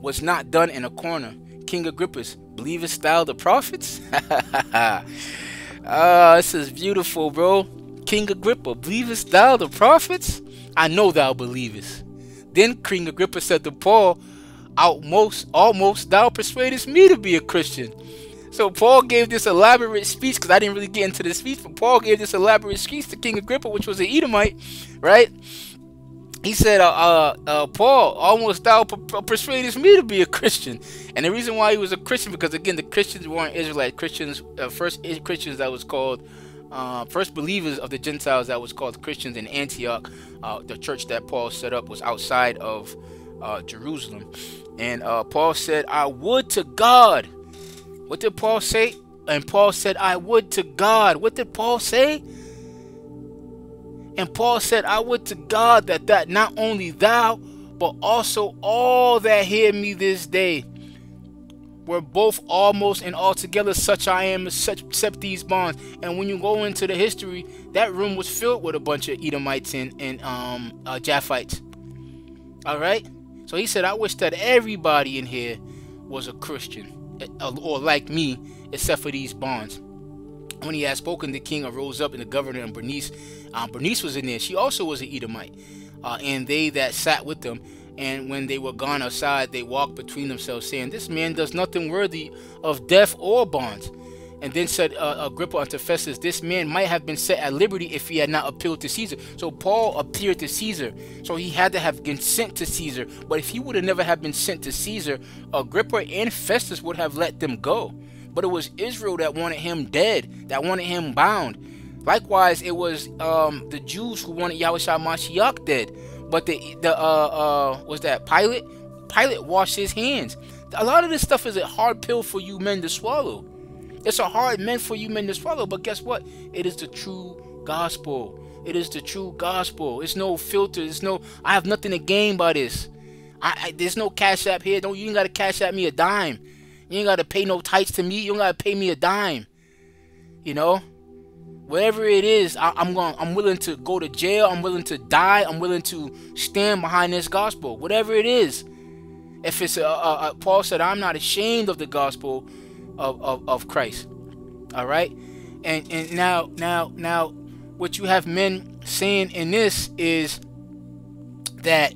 was not done in a corner. King Agrippus, believest thou the prophets? ah, this is beautiful, bro. King Agrippa, believest thou the prophets? I know thou believest. Then King Agrippa said to Paul, Outmost, almost thou persuadest me to be a Christian. So Paul gave this elaborate speech because I didn't really get into the speech, but Paul gave this elaborate speech to King Agrippa, which was an Edomite, right? He said, uh, uh, uh, Paul, almost thou persuadest me to be a Christian. And the reason why he was a Christian, because again, the Christians weren't Israelite Christians, uh, first Christians that was called uh, first believers of the Gentiles that was called Christians in Antioch. Uh, the church that Paul set up was outside of uh, Jerusalem. And uh, Paul said, I would to God. What did Paul say? And Paul said, I would to God. What did Paul say? And Paul said, I would to God that that not only thou, but also all that hear me this day we're both almost and altogether such I am, such except these bonds. And when you go into the history, that room was filled with a bunch of Edomites and, and um, uh, Japhites. All right. So he said, I wish that everybody in here was a Christian uh, or like me, except for these bonds. When he had spoken, the king arose up and the governor and Bernice. Um, Bernice was in there. She also was an Edomite. Uh, and they that sat with them and when they were gone aside, they walked between themselves, saying, This man does nothing worthy of death or bonds. And then said uh, Agrippa unto Festus, This man might have been set at liberty if he had not appealed to Caesar. So Paul appeared to Caesar. So he had to have been sent to Caesar. But if he would have never have been sent to Caesar, Agrippa and Festus would have let them go. But it was Israel that wanted him dead, that wanted him bound. Likewise, it was um, the Jews who wanted Yahweh Mashiach dead. But the the uh uh was that Pilate? Pilate washed his hands. A lot of this stuff is a hard pill for you men to swallow. It's a hard men for you men to swallow. But guess what? It is the true gospel. It is the true gospel. It's no filter. It's no. I have nothing to gain by this. I, I there's no cash app here. Don't you ain't gotta cash at me a dime. You ain't gotta pay no tights to me. You don't gotta pay me a dime. You know whatever it is, I, am going. I'm willing to go to jail. I'm willing to die. I'm willing to stand behind this gospel. Whatever it is, if it's a, a, a Paul said, I'm not ashamed of the gospel of, of, of Christ. All right, and and now now now, what you have men saying in this is that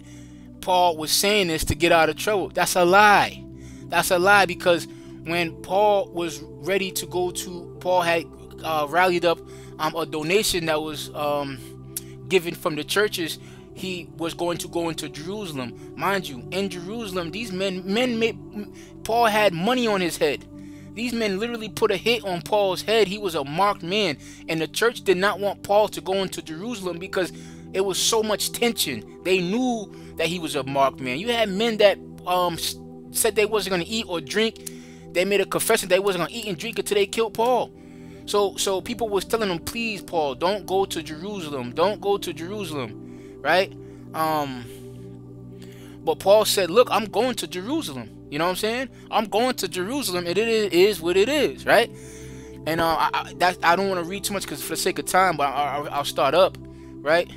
Paul was saying this to get out of trouble. That's a lie. That's a lie because when Paul was ready to go to, Paul had uh, rallied up um, a donation that was um, given from the churches, he was going to go into Jerusalem. Mind you, in Jerusalem, these men, men made, Paul had money on his head. These men literally put a hit on Paul's head. He was a marked man, and the church did not want Paul to go into Jerusalem because it was so much tension. They knew that he was a marked man. You had men that um said they wasn't going to eat or drink. They made a confession they wasn't going to eat and drink until they killed Paul. So so people was telling them, please, Paul, don't go to Jerusalem. Don't go to Jerusalem, right? Um, but Paul said, look, I'm going to Jerusalem. You know what I'm saying? I'm going to Jerusalem, and it is what it is, right? And uh, I, that I don't want to read too much because for the sake of time, but I, I, I'll start up, right?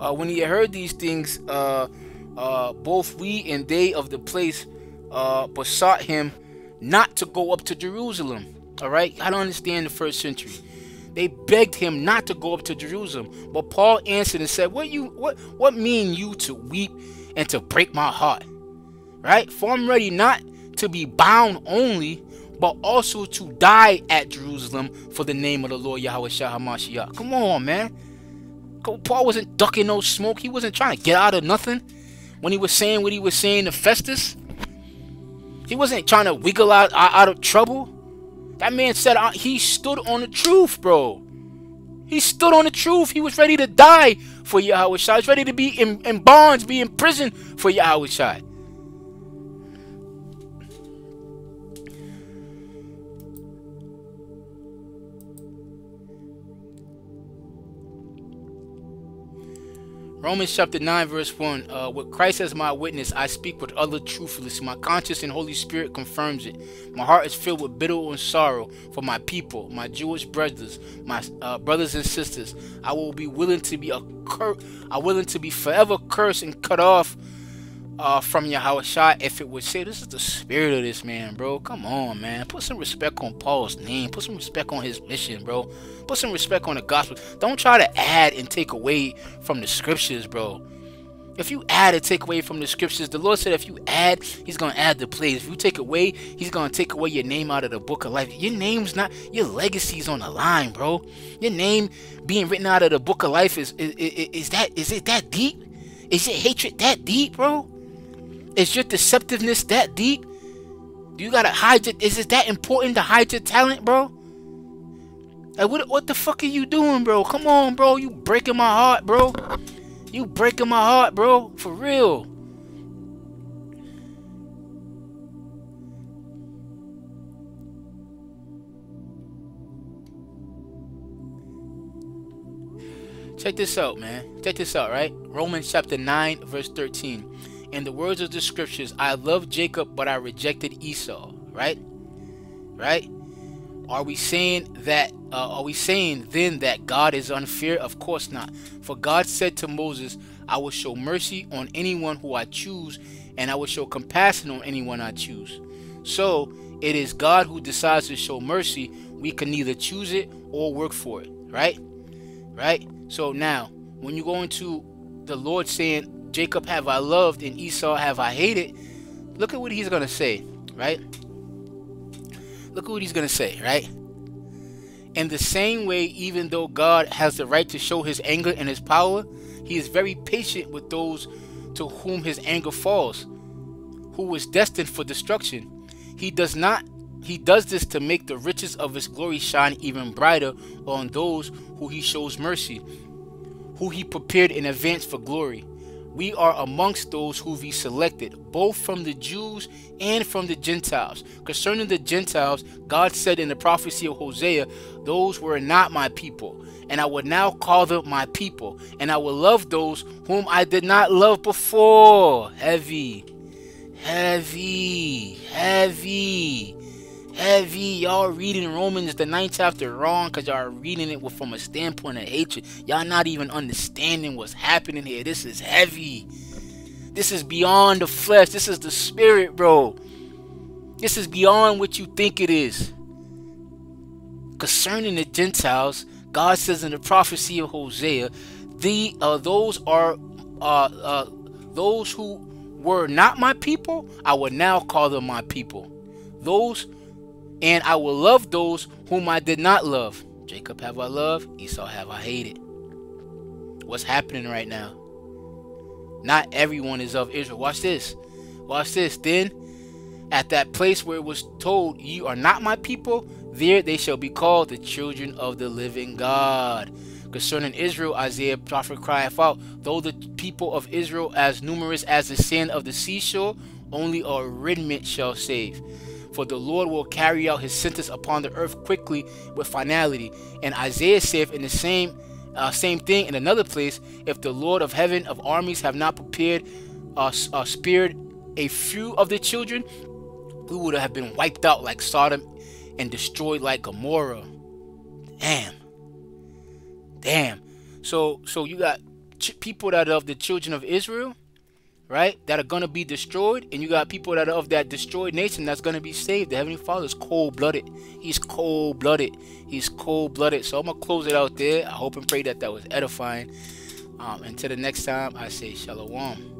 Uh, when he heard these things, uh, uh, both we and they of the place uh, besought him not to go up to Jerusalem. All right, I don't understand the first century. They begged him not to go up to Jerusalem, but Paul answered and said, "What you what what mean you to weep and to break my heart? Right? For I'm ready not to be bound only, but also to die at Jerusalem for the name of the Lord Yahawashi Come on, man. Paul wasn't ducking no smoke. He wasn't trying to get out of nothing when he was saying what he was saying to Festus. He wasn't trying to wiggle out, out of trouble. That man said he stood on the truth, bro. He stood on the truth. He was ready to die for Yahawashi. He was ready to be in, in bonds, be in prison for Yahawashi. Romans chapter 9, verse 1. Uh, with Christ as my witness, I speak with utter truthfulness. My conscience and Holy Spirit confirms it. My heart is filled with bitter and sorrow for my people, my Jewish brothers, my uh, brothers and sisters. I will be willing to be a cur- I'm willing to be forever cursed and cut off uh, from Yahawashi if it would say this is the spirit of this man, bro. Come on, man. Put some respect on Paul's name. Put some respect on his mission, bro. Put some respect on the gospel. Don't try to add and take away from the scriptures, bro. If you add and take away from the scriptures, the Lord said if you add, He's going to add the plays. If you take away, He's going to take away your name out of the book of life. Your name's not, your legacy's on the line, bro. Your name being written out of the book of life is, is, is, is that, is it that deep? Is your hatred that deep, bro? Is your deceptiveness that deep? Do you gotta hide it? Is it that important to hide your talent, bro? Like what what the fuck are you doing, bro? Come on, bro. You breaking my heart, bro. You breaking my heart, bro. For real. Check this out, man. Check this out, right? Romans chapter 9, verse 13. In the words of the scriptures, I loved Jacob, but I rejected Esau, right? Right? Are we saying that uh, are we saying then that God is unfair? Of course not. For God said to Moses, I will show mercy on anyone who I choose, and I will show compassion on anyone I choose. So it is God who decides to show mercy. We can neither choose it or work for it, right? Right? So now, when you go into the Lord saying, Jacob have I loved and Esau have I hated, look at what he's going to say, right? Look at what he's going to say, right? In the same way, even though God has the right to show his anger and his power, he is very patient with those to whom his anger falls, who was destined for destruction. He does not he does this to make the riches of his glory shine even brighter on those who he shows mercy, who he prepared in advance for glory we are amongst those who he selected, both from the Jews and from the Gentiles. Concerning the Gentiles, God said in the prophecy of Hosea, Those were not my people, and I will now call them my people, and I will love those whom I did not love before. Heavy, heavy, heavy heavy. Y'all reading Romans the ninth chapter wrong because y'all reading it from a standpoint of hatred. Y'all not even understanding what's happening here. This is heavy. This is beyond the flesh. This is the spirit, bro. This is beyond what you think it is. Concerning the Gentiles, God says in the prophecy of Hosea, the uh, those are uh, uh, those who were not my people. I will now call them my people. Those and I will love those whom I did not love. Jacob have I loved, Esau have I hated. What's happening right now? Not everyone is of Israel. Watch this. Watch this. Then, at that place where it was told, You are not my people, there they shall be called the children of the living God. Concerning Israel, Isaiah prophet crieth out, Though the people of Israel as numerous as the sand of the seashore, only a remnant shall save. For the Lord will carry out his sentence upon the earth quickly with finality. And Isaiah saith in the same uh, same thing in another place, if the Lord of heaven of armies have not prepared, uh, uh, spared a few of the children, we would have been wiped out like Sodom and destroyed like Gomorrah. Damn. Damn. So so you got people that are of the children of Israel, right? That are gonna be destroyed, and you got people that are of that destroyed nation that's gonna be saved. The Heavenly Father is cold-blooded. He's cold-blooded. He's cold-blooded. So I'm gonna close it out there. I hope and pray that that was edifying. Um, until the next time, I say shalom.